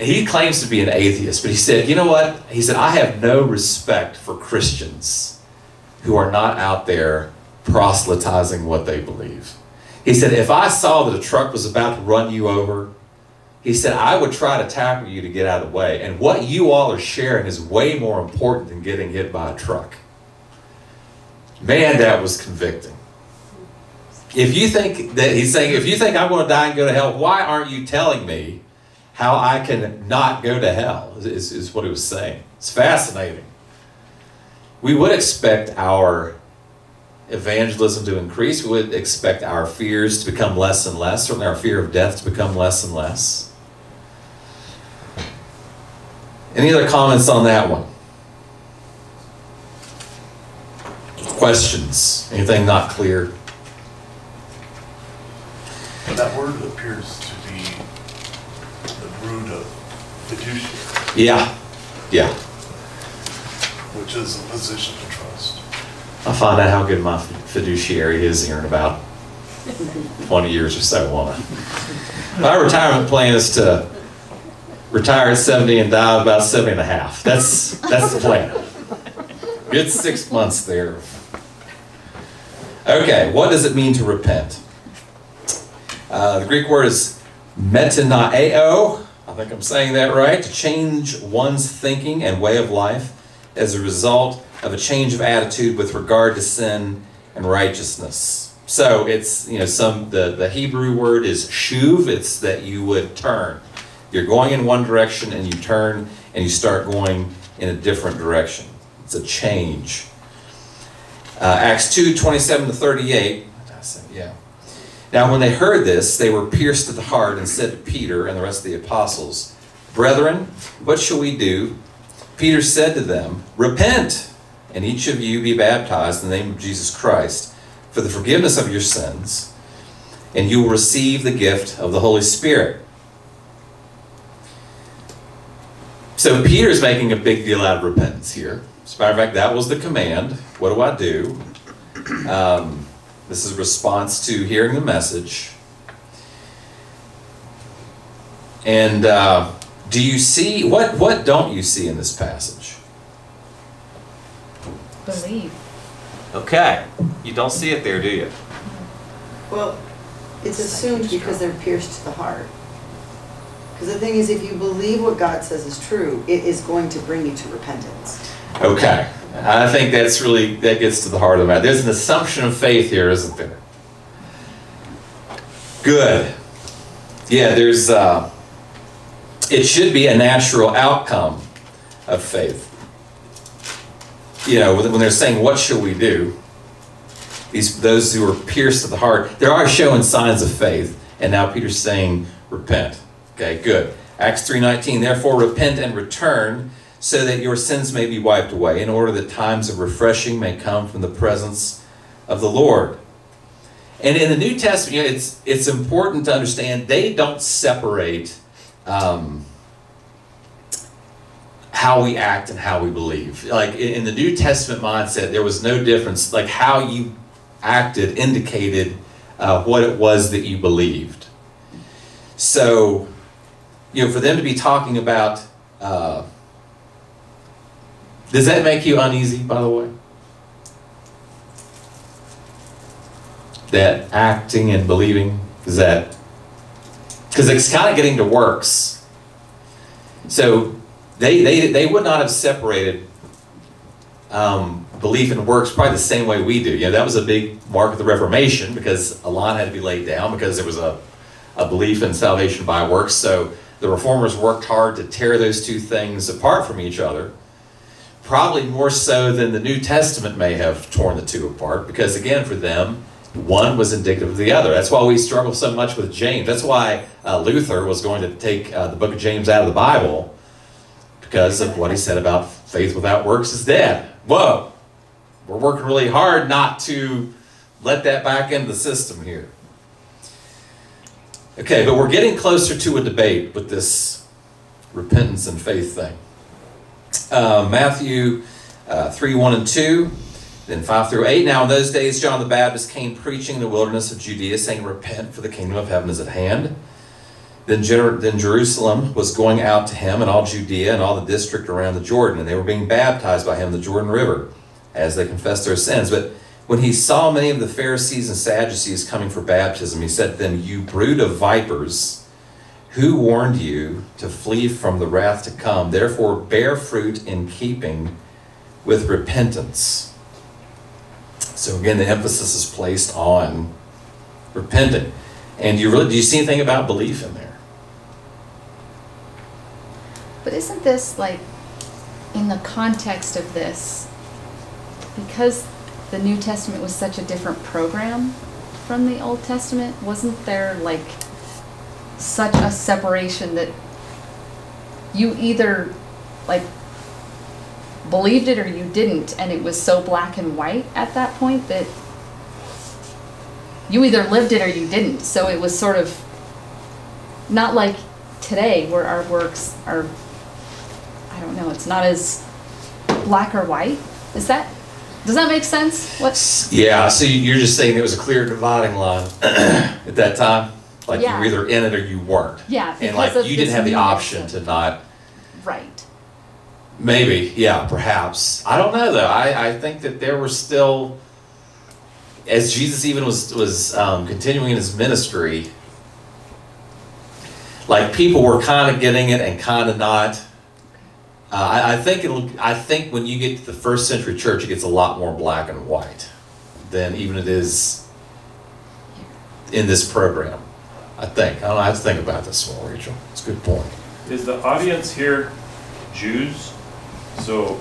He claims to be an atheist, but he said, "You know what?" He said, "I have no respect for Christians who are not out there proselytizing what they believe." He said, "If I saw that a truck was about to run you over." He said, I would try to tackle you to get out of the way. And what you all are sharing is way more important than getting hit by a truck. Man, that was convicting. If you think that he's saying, if you think I'm going to die and go to hell, why aren't you telling me how I can not go to hell? Is, is what he was saying. It's fascinating. We would expect our evangelism to increase. We would expect our fears to become less and less, certainly our fear of death to become less and less. Any other comments on that one? Questions? Anything not clear? That word appears to be the root of fiduciary, Yeah, yeah. which is a position of trust. I'll find out how good my fiduciary is here in about 20 years or so, won't I? My retirement plan is to retire at 70 and die about 70 and a half. That's, that's the plan. Good six months there. Okay, what does it mean to repent? Uh, the Greek word is metanoeo. I think I'm saying that right. To change one's thinking and way of life as a result of a change of attitude with regard to sin and righteousness. So it's, you know, some, the, the Hebrew word is shuv. It's that you would turn. You're going in one direction and you turn and you start going in a different direction. It's a change. Uh, Acts 2, 27 to 38. I said, Yeah. Now, when they heard this, they were pierced to the heart and said to Peter and the rest of the apostles, Brethren, what shall we do? Peter said to them, Repent, and each of you be baptized in the name of Jesus Christ for the forgiveness of your sins, and you will receive the gift of the Holy Spirit. So Peter's making a big deal out of repentance here. As a matter of fact, that was the command. What do I do? Um, this is a response to hearing the message. And uh, do you see what? What don't you see in this passage? Believe. Okay, you don't see it there, do you? Well, it's assumed because they're pierced to the heart. Because the thing is, if you believe what God says is true, it is going to bring you to repentance. Okay, I think that's really that gets to the heart of the matter. There's an assumption of faith here, isn't there? Good. Yeah, there's. Uh, it should be a natural outcome of faith. You know, when they're saying, "What shall we do?" these, those who are pierced to the heart, they are showing signs of faith. And now Peter's saying, repent. Okay, good. Acts 3.19, therefore repent and return so that your sins may be wiped away in order that times of refreshing may come from the presence of the Lord. And in the New Testament, you know, it's, it's important to understand they don't separate um, how we act and how we believe. Like in, the New Testament mindset, there was no difference. Like how you acted indicated uh, what it was that you believed. So, you know, for them to be talking about, uh, does that make you uneasy, by the way? That acting and believing, is that, because it's kind of getting to works. So they, they, they would not have separated um, belief and works probably the same way we do. You know, that was a big mark of the Reformation because a line had to be laid down because there was a, a belief in salvation by works. So the reformers worked hard to tear those two things apart from each other. Probably more so than the New Testament may have torn the two apart because, again, for them, one was indicative of the other. That's why we struggle so much with James. That's why uh, Luther was going to take uh, the book of James out of the Bible because of what he said about faith without works is dead. Whoa! We're working really hard not to let that back into the system here. Okay, but we're getting closer to a debate with this repentance and faith thing. Uh, Matthew uh, 3 1 and 2, then 5 through 8. Now, in those days, John the Baptist came preaching in the wilderness of Judea, saying, Repent, for the kingdom of heaven is at hand. Then, Jer- then Jerusalem was going out to him, and all Judea and all the district around the Jordan, and they were being baptized by him in the Jordan River as they confessed their sins. But when he saw many of the Pharisees and Sadducees coming for baptism, he said to them, You brood of vipers, who warned you to flee from the wrath to come? Therefore, bear fruit in keeping with repentance. So again, the emphasis is placed on repenting. And you really do you see anything about belief in there? But isn't this like, in the context of this, because the New Testament was such a different program from the Old Testament, wasn't there like such a separation that you either like believed it or you didn't, and it was so black and white at that point that you either lived it or you didn't. So it was sort of not like today where our works are I don't know, it's not as black or white. Is that does that make sense? What Yeah, so you- you're just saying there was a clear dividing line at that time? Like you were either in it or you weren't? Yeah, And like you didn't have the option to not, right. maybe, yeah, perhaps. I don't know though. I, I think that there were still, as Jesus even was, was um, continuing his ministry, like people were kind of getting it and kind of not. Uh, I, I think it'll. I think when you get to the first century church, it gets a lot more black and white than even it is in this program. I think. I don't know. I have to think about this more, Rachel. It's a good point. Is the audience here Jews? So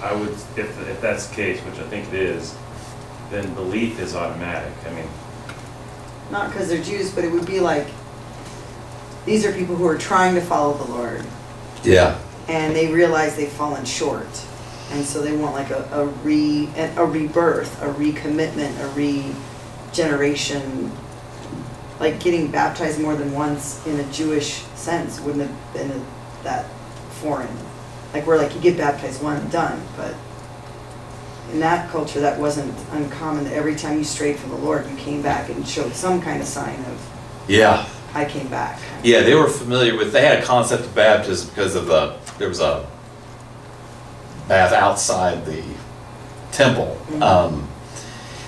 I would, if, if that's the case, which I think it is, then belief is automatic. I mean, Not because they're Jews, but it would be like, these are people who are trying to follow the Lord, Yeah. And they realize they've fallen short. And so they want like a, a re, a rebirth, a recommitment, a regeneration. Like getting baptized more than once in a Jewish sense wouldn't have been that foreign. Like we're like, you get baptized one and done, but in that culture, that wasn't uncommon, that every time you strayed from the Lord, you came back and showed some kind of sign of, Yeah. I came back. Yeah, they were familiar with. They had a concept of baptism because of the there was a bath outside the temple. Mhm. Um,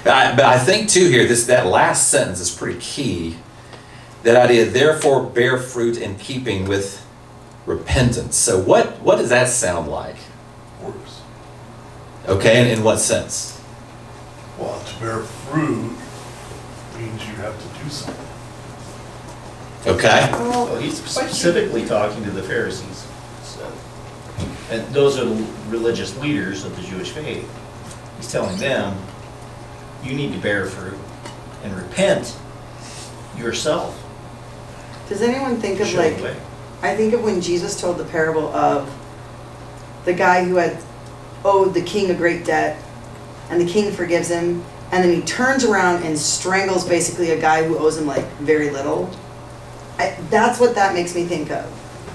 I, but I think too here this that last sentence is pretty key. That idea, therefore, bear fruit in keeping with repentance. So what what does that sound like? Works. Okay, and in what sense? Well, to bear fruit means you have to do something. Okay. Well, he's specifically talking to the Pharisees. so. And those are the religious leaders of the Jewish faith. He's telling them, you need to bear fruit and repent yourself. Does anyone think of Show like, the way. I think of when Jesus told the parable of the guy who had owed the king a great debt, and the king forgives him, and then he turns around and strangles basically a guy who owes him like very little. I, that's what that makes me think of.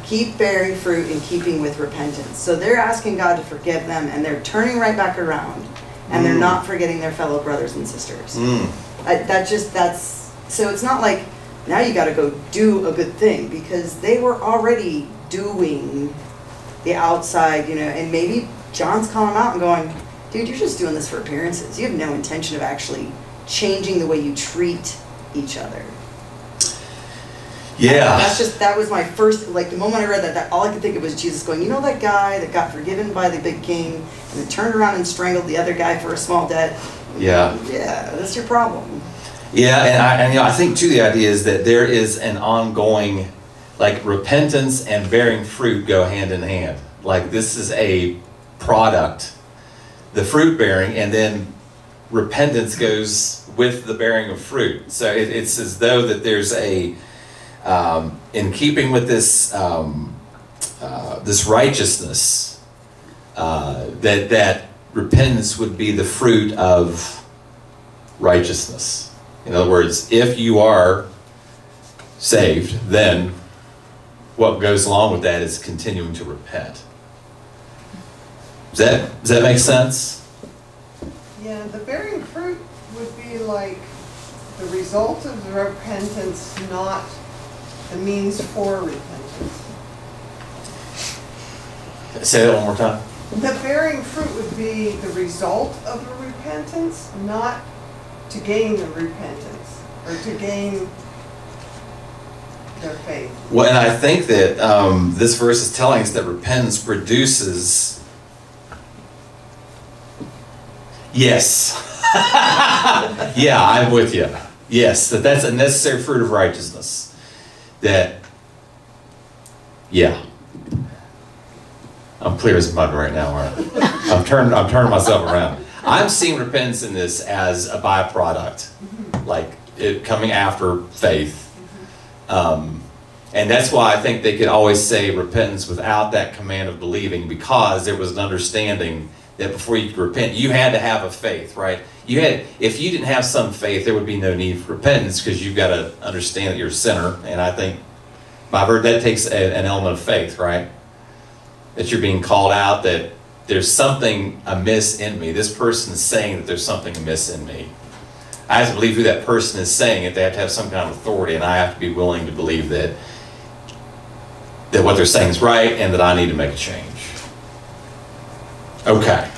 Keep bearing fruit in keeping with repentance. So they're asking God to forgive them, and they're turning right back around, and they're Mm. not forgetting their fellow brothers and sisters. Mm. I, that just that's so it's not like now you got to go do a good thing because they were already doing the outside, you know, and maybe John's calling them out and going, dude, you're just doing this for appearances. You have no intention of actually changing the way you treat each other. Yeah. That's just that was my first like the moment I read that, that all I could think of was Jesus going, you know that guy that got forgiven by the big king and then turned around and strangled the other guy for a small debt. Yeah. Yeah, that's your problem. Yeah, and I, and you know, I think too the idea is that there is an ongoing, like repentance and bearing fruit go hand in hand. Like this is a product, the fruit bearing, and then repentance goes with the bearing of fruit. So it, it's as though that there's a, um, in keeping with this um, uh, this righteousness, uh, that that repentance would be the fruit of righteousness. In other words, if you are saved, then what goes along with that is continuing to repent. Does that, does that make sense? Yeah, the bearing fruit would be like the result of the repentance, not the means for repentance. Say that one more time. The bearing fruit would be the result of a repentance, not to gain the repentance or to gain their faith. Well, and I think that um, this verse is telling us that repentance produces. Yes. yeah, I'm with you. Yes, that that's a necessary fruit of righteousness. That. Yeah. I'm clear as mud right now, aren't I? I'm turning. I'm turning myself around. I'm seeing repentance in this as a byproduct, like it coming after faith. Um, and that's why I think they could always say repentance without that command of believing, because there was an understanding that before you could repent, you had to have a faith, right? You had, if you didn't have some faith, there would be no need for repentance because you've got to understand that you're a sinner. And I think, I've heard that takes a, an element of faith, right? That you're being called out, that there's something amiss in me. This person is saying that there's something amiss in me. I have to believe who that person is saying it. They have to have some kind of authority, and I have to be willing to believe that that what they're saying is right and that I need to make a change. Okay.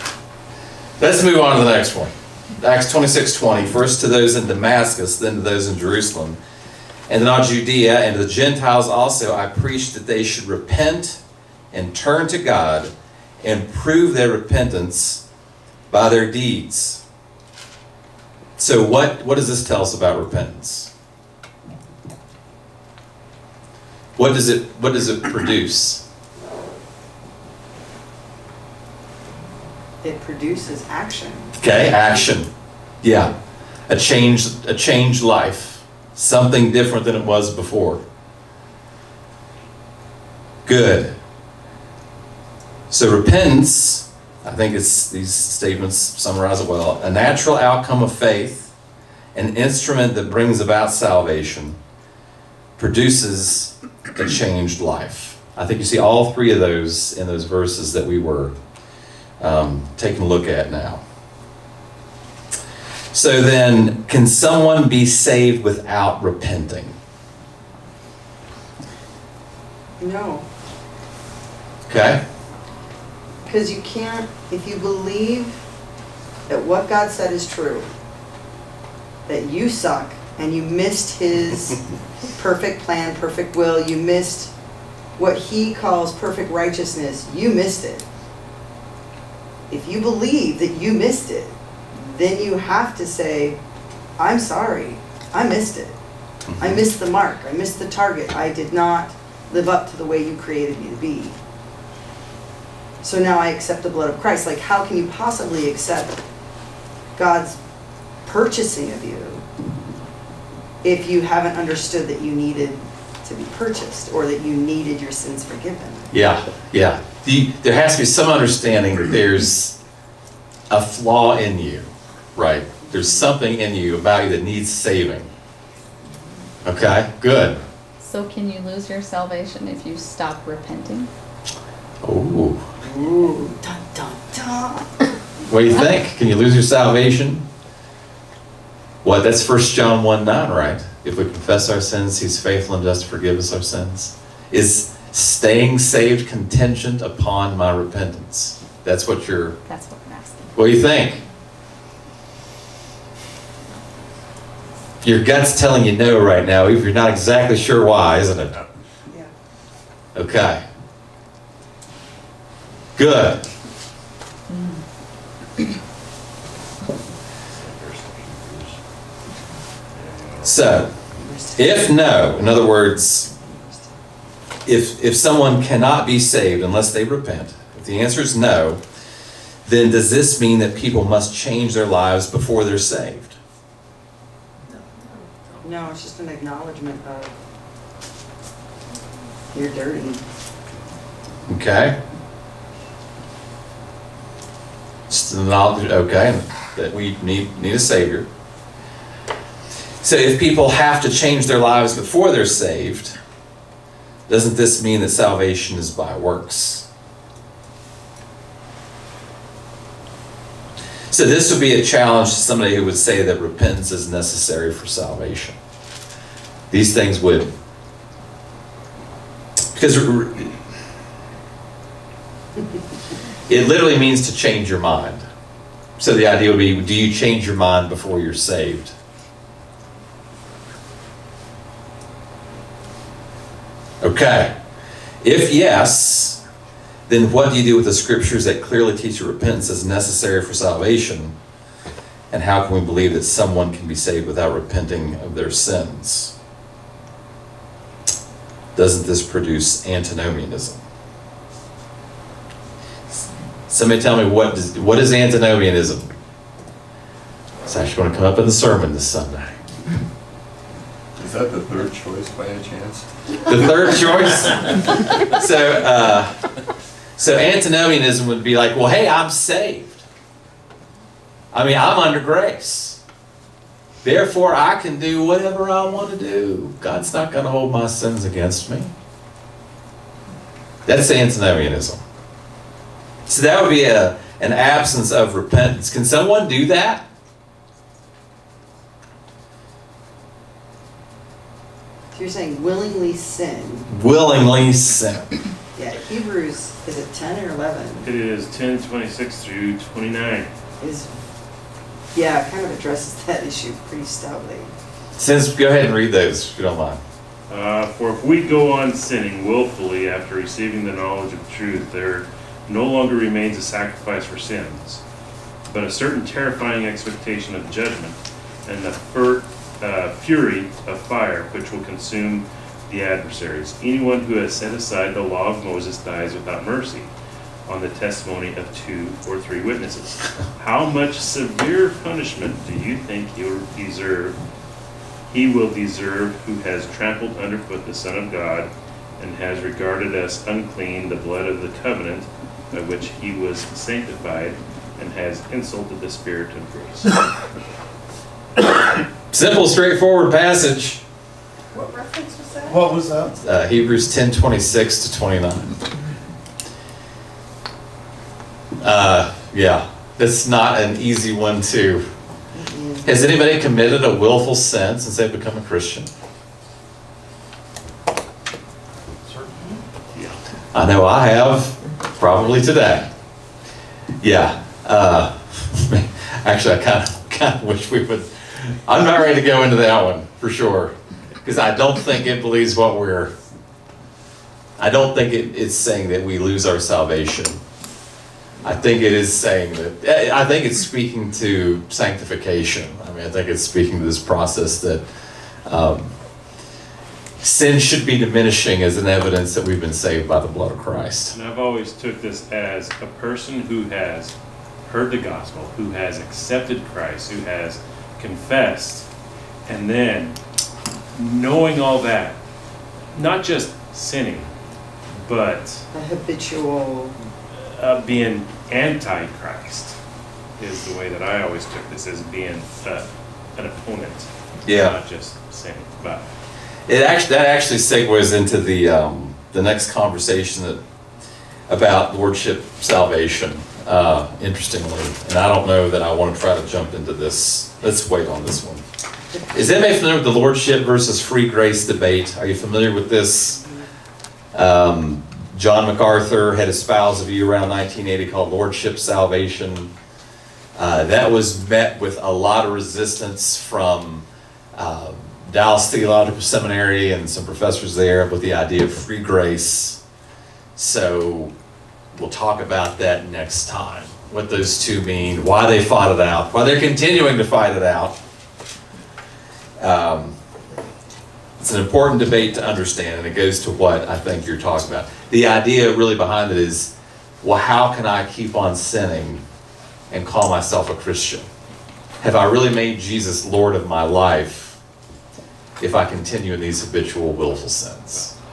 Let's move on to the next one. Acts 26 20. First to those in Damascus, then to those in Jerusalem, and then all Judea, and to the Gentiles also, I preached that they should repent and turn to God and prove their repentance by their deeds. So what, what does this tell us about repentance? What does it what does it produce? It produces action. Okay, action. Yeah. A change a changed life. Something different than it was before. Good. So repentance, I think it's these statements summarize it well. A natural outcome of faith, an instrument that brings about salvation, produces a changed life. I think you see all three of those in those verses that we were um, taking a look at now. So then, can someone be saved without repenting? No. Okay? Because you can't, if you believe that what God said is true, that you suck and you missed His perfect plan, perfect will, you missed what He calls perfect righteousness, you missed it. If you believe that you missed it, then you have to say, I'm sorry, I missed it. I mm-hmm. missed the mark, I missed the target, I did not live up to the way you created me to be. So now I accept the blood of Christ. Like, how can you possibly accept God's purchasing of you if you haven't understood that you needed to be purchased or that you needed your sins forgiven. Yeah, yeah. The, there has to be some understanding that there's a flaw in you, right? There's something in you about you that needs saving. Okay, good. So can you lose your salvation if you stop repenting? Ooh. Ooh, dun dun dun. What do you think? Can you lose your salvation? What, that's First John 1 9, right? If we confess our sins, he's faithful and just to forgive us our sins. Is staying saved contingent upon my repentance? That's what you're, That's what I'm asking. what do you think? Your gut's telling you no right now, if you're not exactly sure why, isn't it? Yeah. Okay. Good. So, if no, in other words, if, if someone cannot be saved unless they repent, if the answer is no, then does this mean that people must change their lives before they're saved? No, no it's just an acknowledgement of you're dirty. Okay? Just the knowledge, okay, that we need, need a Savior. So if people have to change their lives before they're saved, doesn't this mean that salvation is by works? So this would be a challenge to somebody who would say that repentance is necessary for salvation. These things would, because it literally means to change your mind. So the idea would be, do you change your mind before you're saved? Okay. If yes, then what do you do with the scriptures that clearly teach that repentance is necessary for salvation? And how can we believe that someone can be saved without repenting of their sins? Doesn't this produce antinomianism? Somebody tell me what does, what is antinomianism? It's actually going to come up in the sermon this Sunday. Is that the third choice by any chance? The third choice. so, uh, so antinomianism would be like, well, hey, I'm saved. I mean, I'm under grace. Therefore, I can do whatever I want to do. God's not going to hold my sins against me. That's antinomianism. So that would be a, an absence of repentance. Can someone do that? You're saying willingly sin. Willingly sin. Yeah, Hebrews, is it 10 or 11? It is ten twenty-six through twenty-nine. Is, yeah, kind of addresses that issue pretty stoutly. Since, go ahead and read those if you don't mind. Uh, for if we go on sinning willfully after receiving the knowledge of truth, there no longer remains a sacrifice for sins, but a certain terrifying expectation of judgment and the fur, uh, fury of fire which will consume the adversaries. Anyone who has set aside the law of Moses dies without mercy on the testimony of two or three witnesses. How much severe punishment do you think he will deserve? He will deserve who has trampled underfoot the Son of God and has regarded as unclean the blood of the covenant by which he was sanctified and has insulted the Spirit of grace. Simple, straightforward passage. What reference was that? What was that? Uh, Hebrews 10 26 to 29. Uh, yeah, that's not an easy one, to. Has anybody committed a willful sin since they've become a Christian? Certainly. I know I have, probably today. Yeah. Uh, actually, I kind of, kind of wish we would. I'm not ready to go into that one for sure, because I don't think it believes what we're. I don't think it, it's saying that we lose our salvation. I think it is saying that. eh, I think it's speaking to sanctification. I mean, I think it's speaking to this process that um, sin should be diminishing as an evidence that we've been saved by the blood of Christ. And I've always took this as a person who has heard the gospel, who has accepted Christ, who has confessed, and then knowing all that, not just sinning, but A habitual, uh, being anti-Christ is the way that I always took this as being uh, an opponent, Yeah. not just sinning. But It actually, that actually segues into the, um, the next conversation that, about lordship salvation, uh, interestingly. And I don't know that I want to try to jump into this. Let's wait on this one. Is anybody familiar with the lordship versus free grace debate? Are you familiar with this? Um, John MacArthur had espoused a view around 1980 called lordship salvation. Uh, that was met with a lot of resistance from uh, Dallas Theological Seminary and some professors there with the idea of free grace. So we'll talk about that next time. What those two mean, why they fought it out, why they're continuing to fight it out. Um, it's an important debate to understand, and it goes to what I think you're talking about. The idea really behind it is, well, how can I keep on sinning and call myself a Christian? Have I really made Jesus Lord of my life if I continue in these habitual willful sins?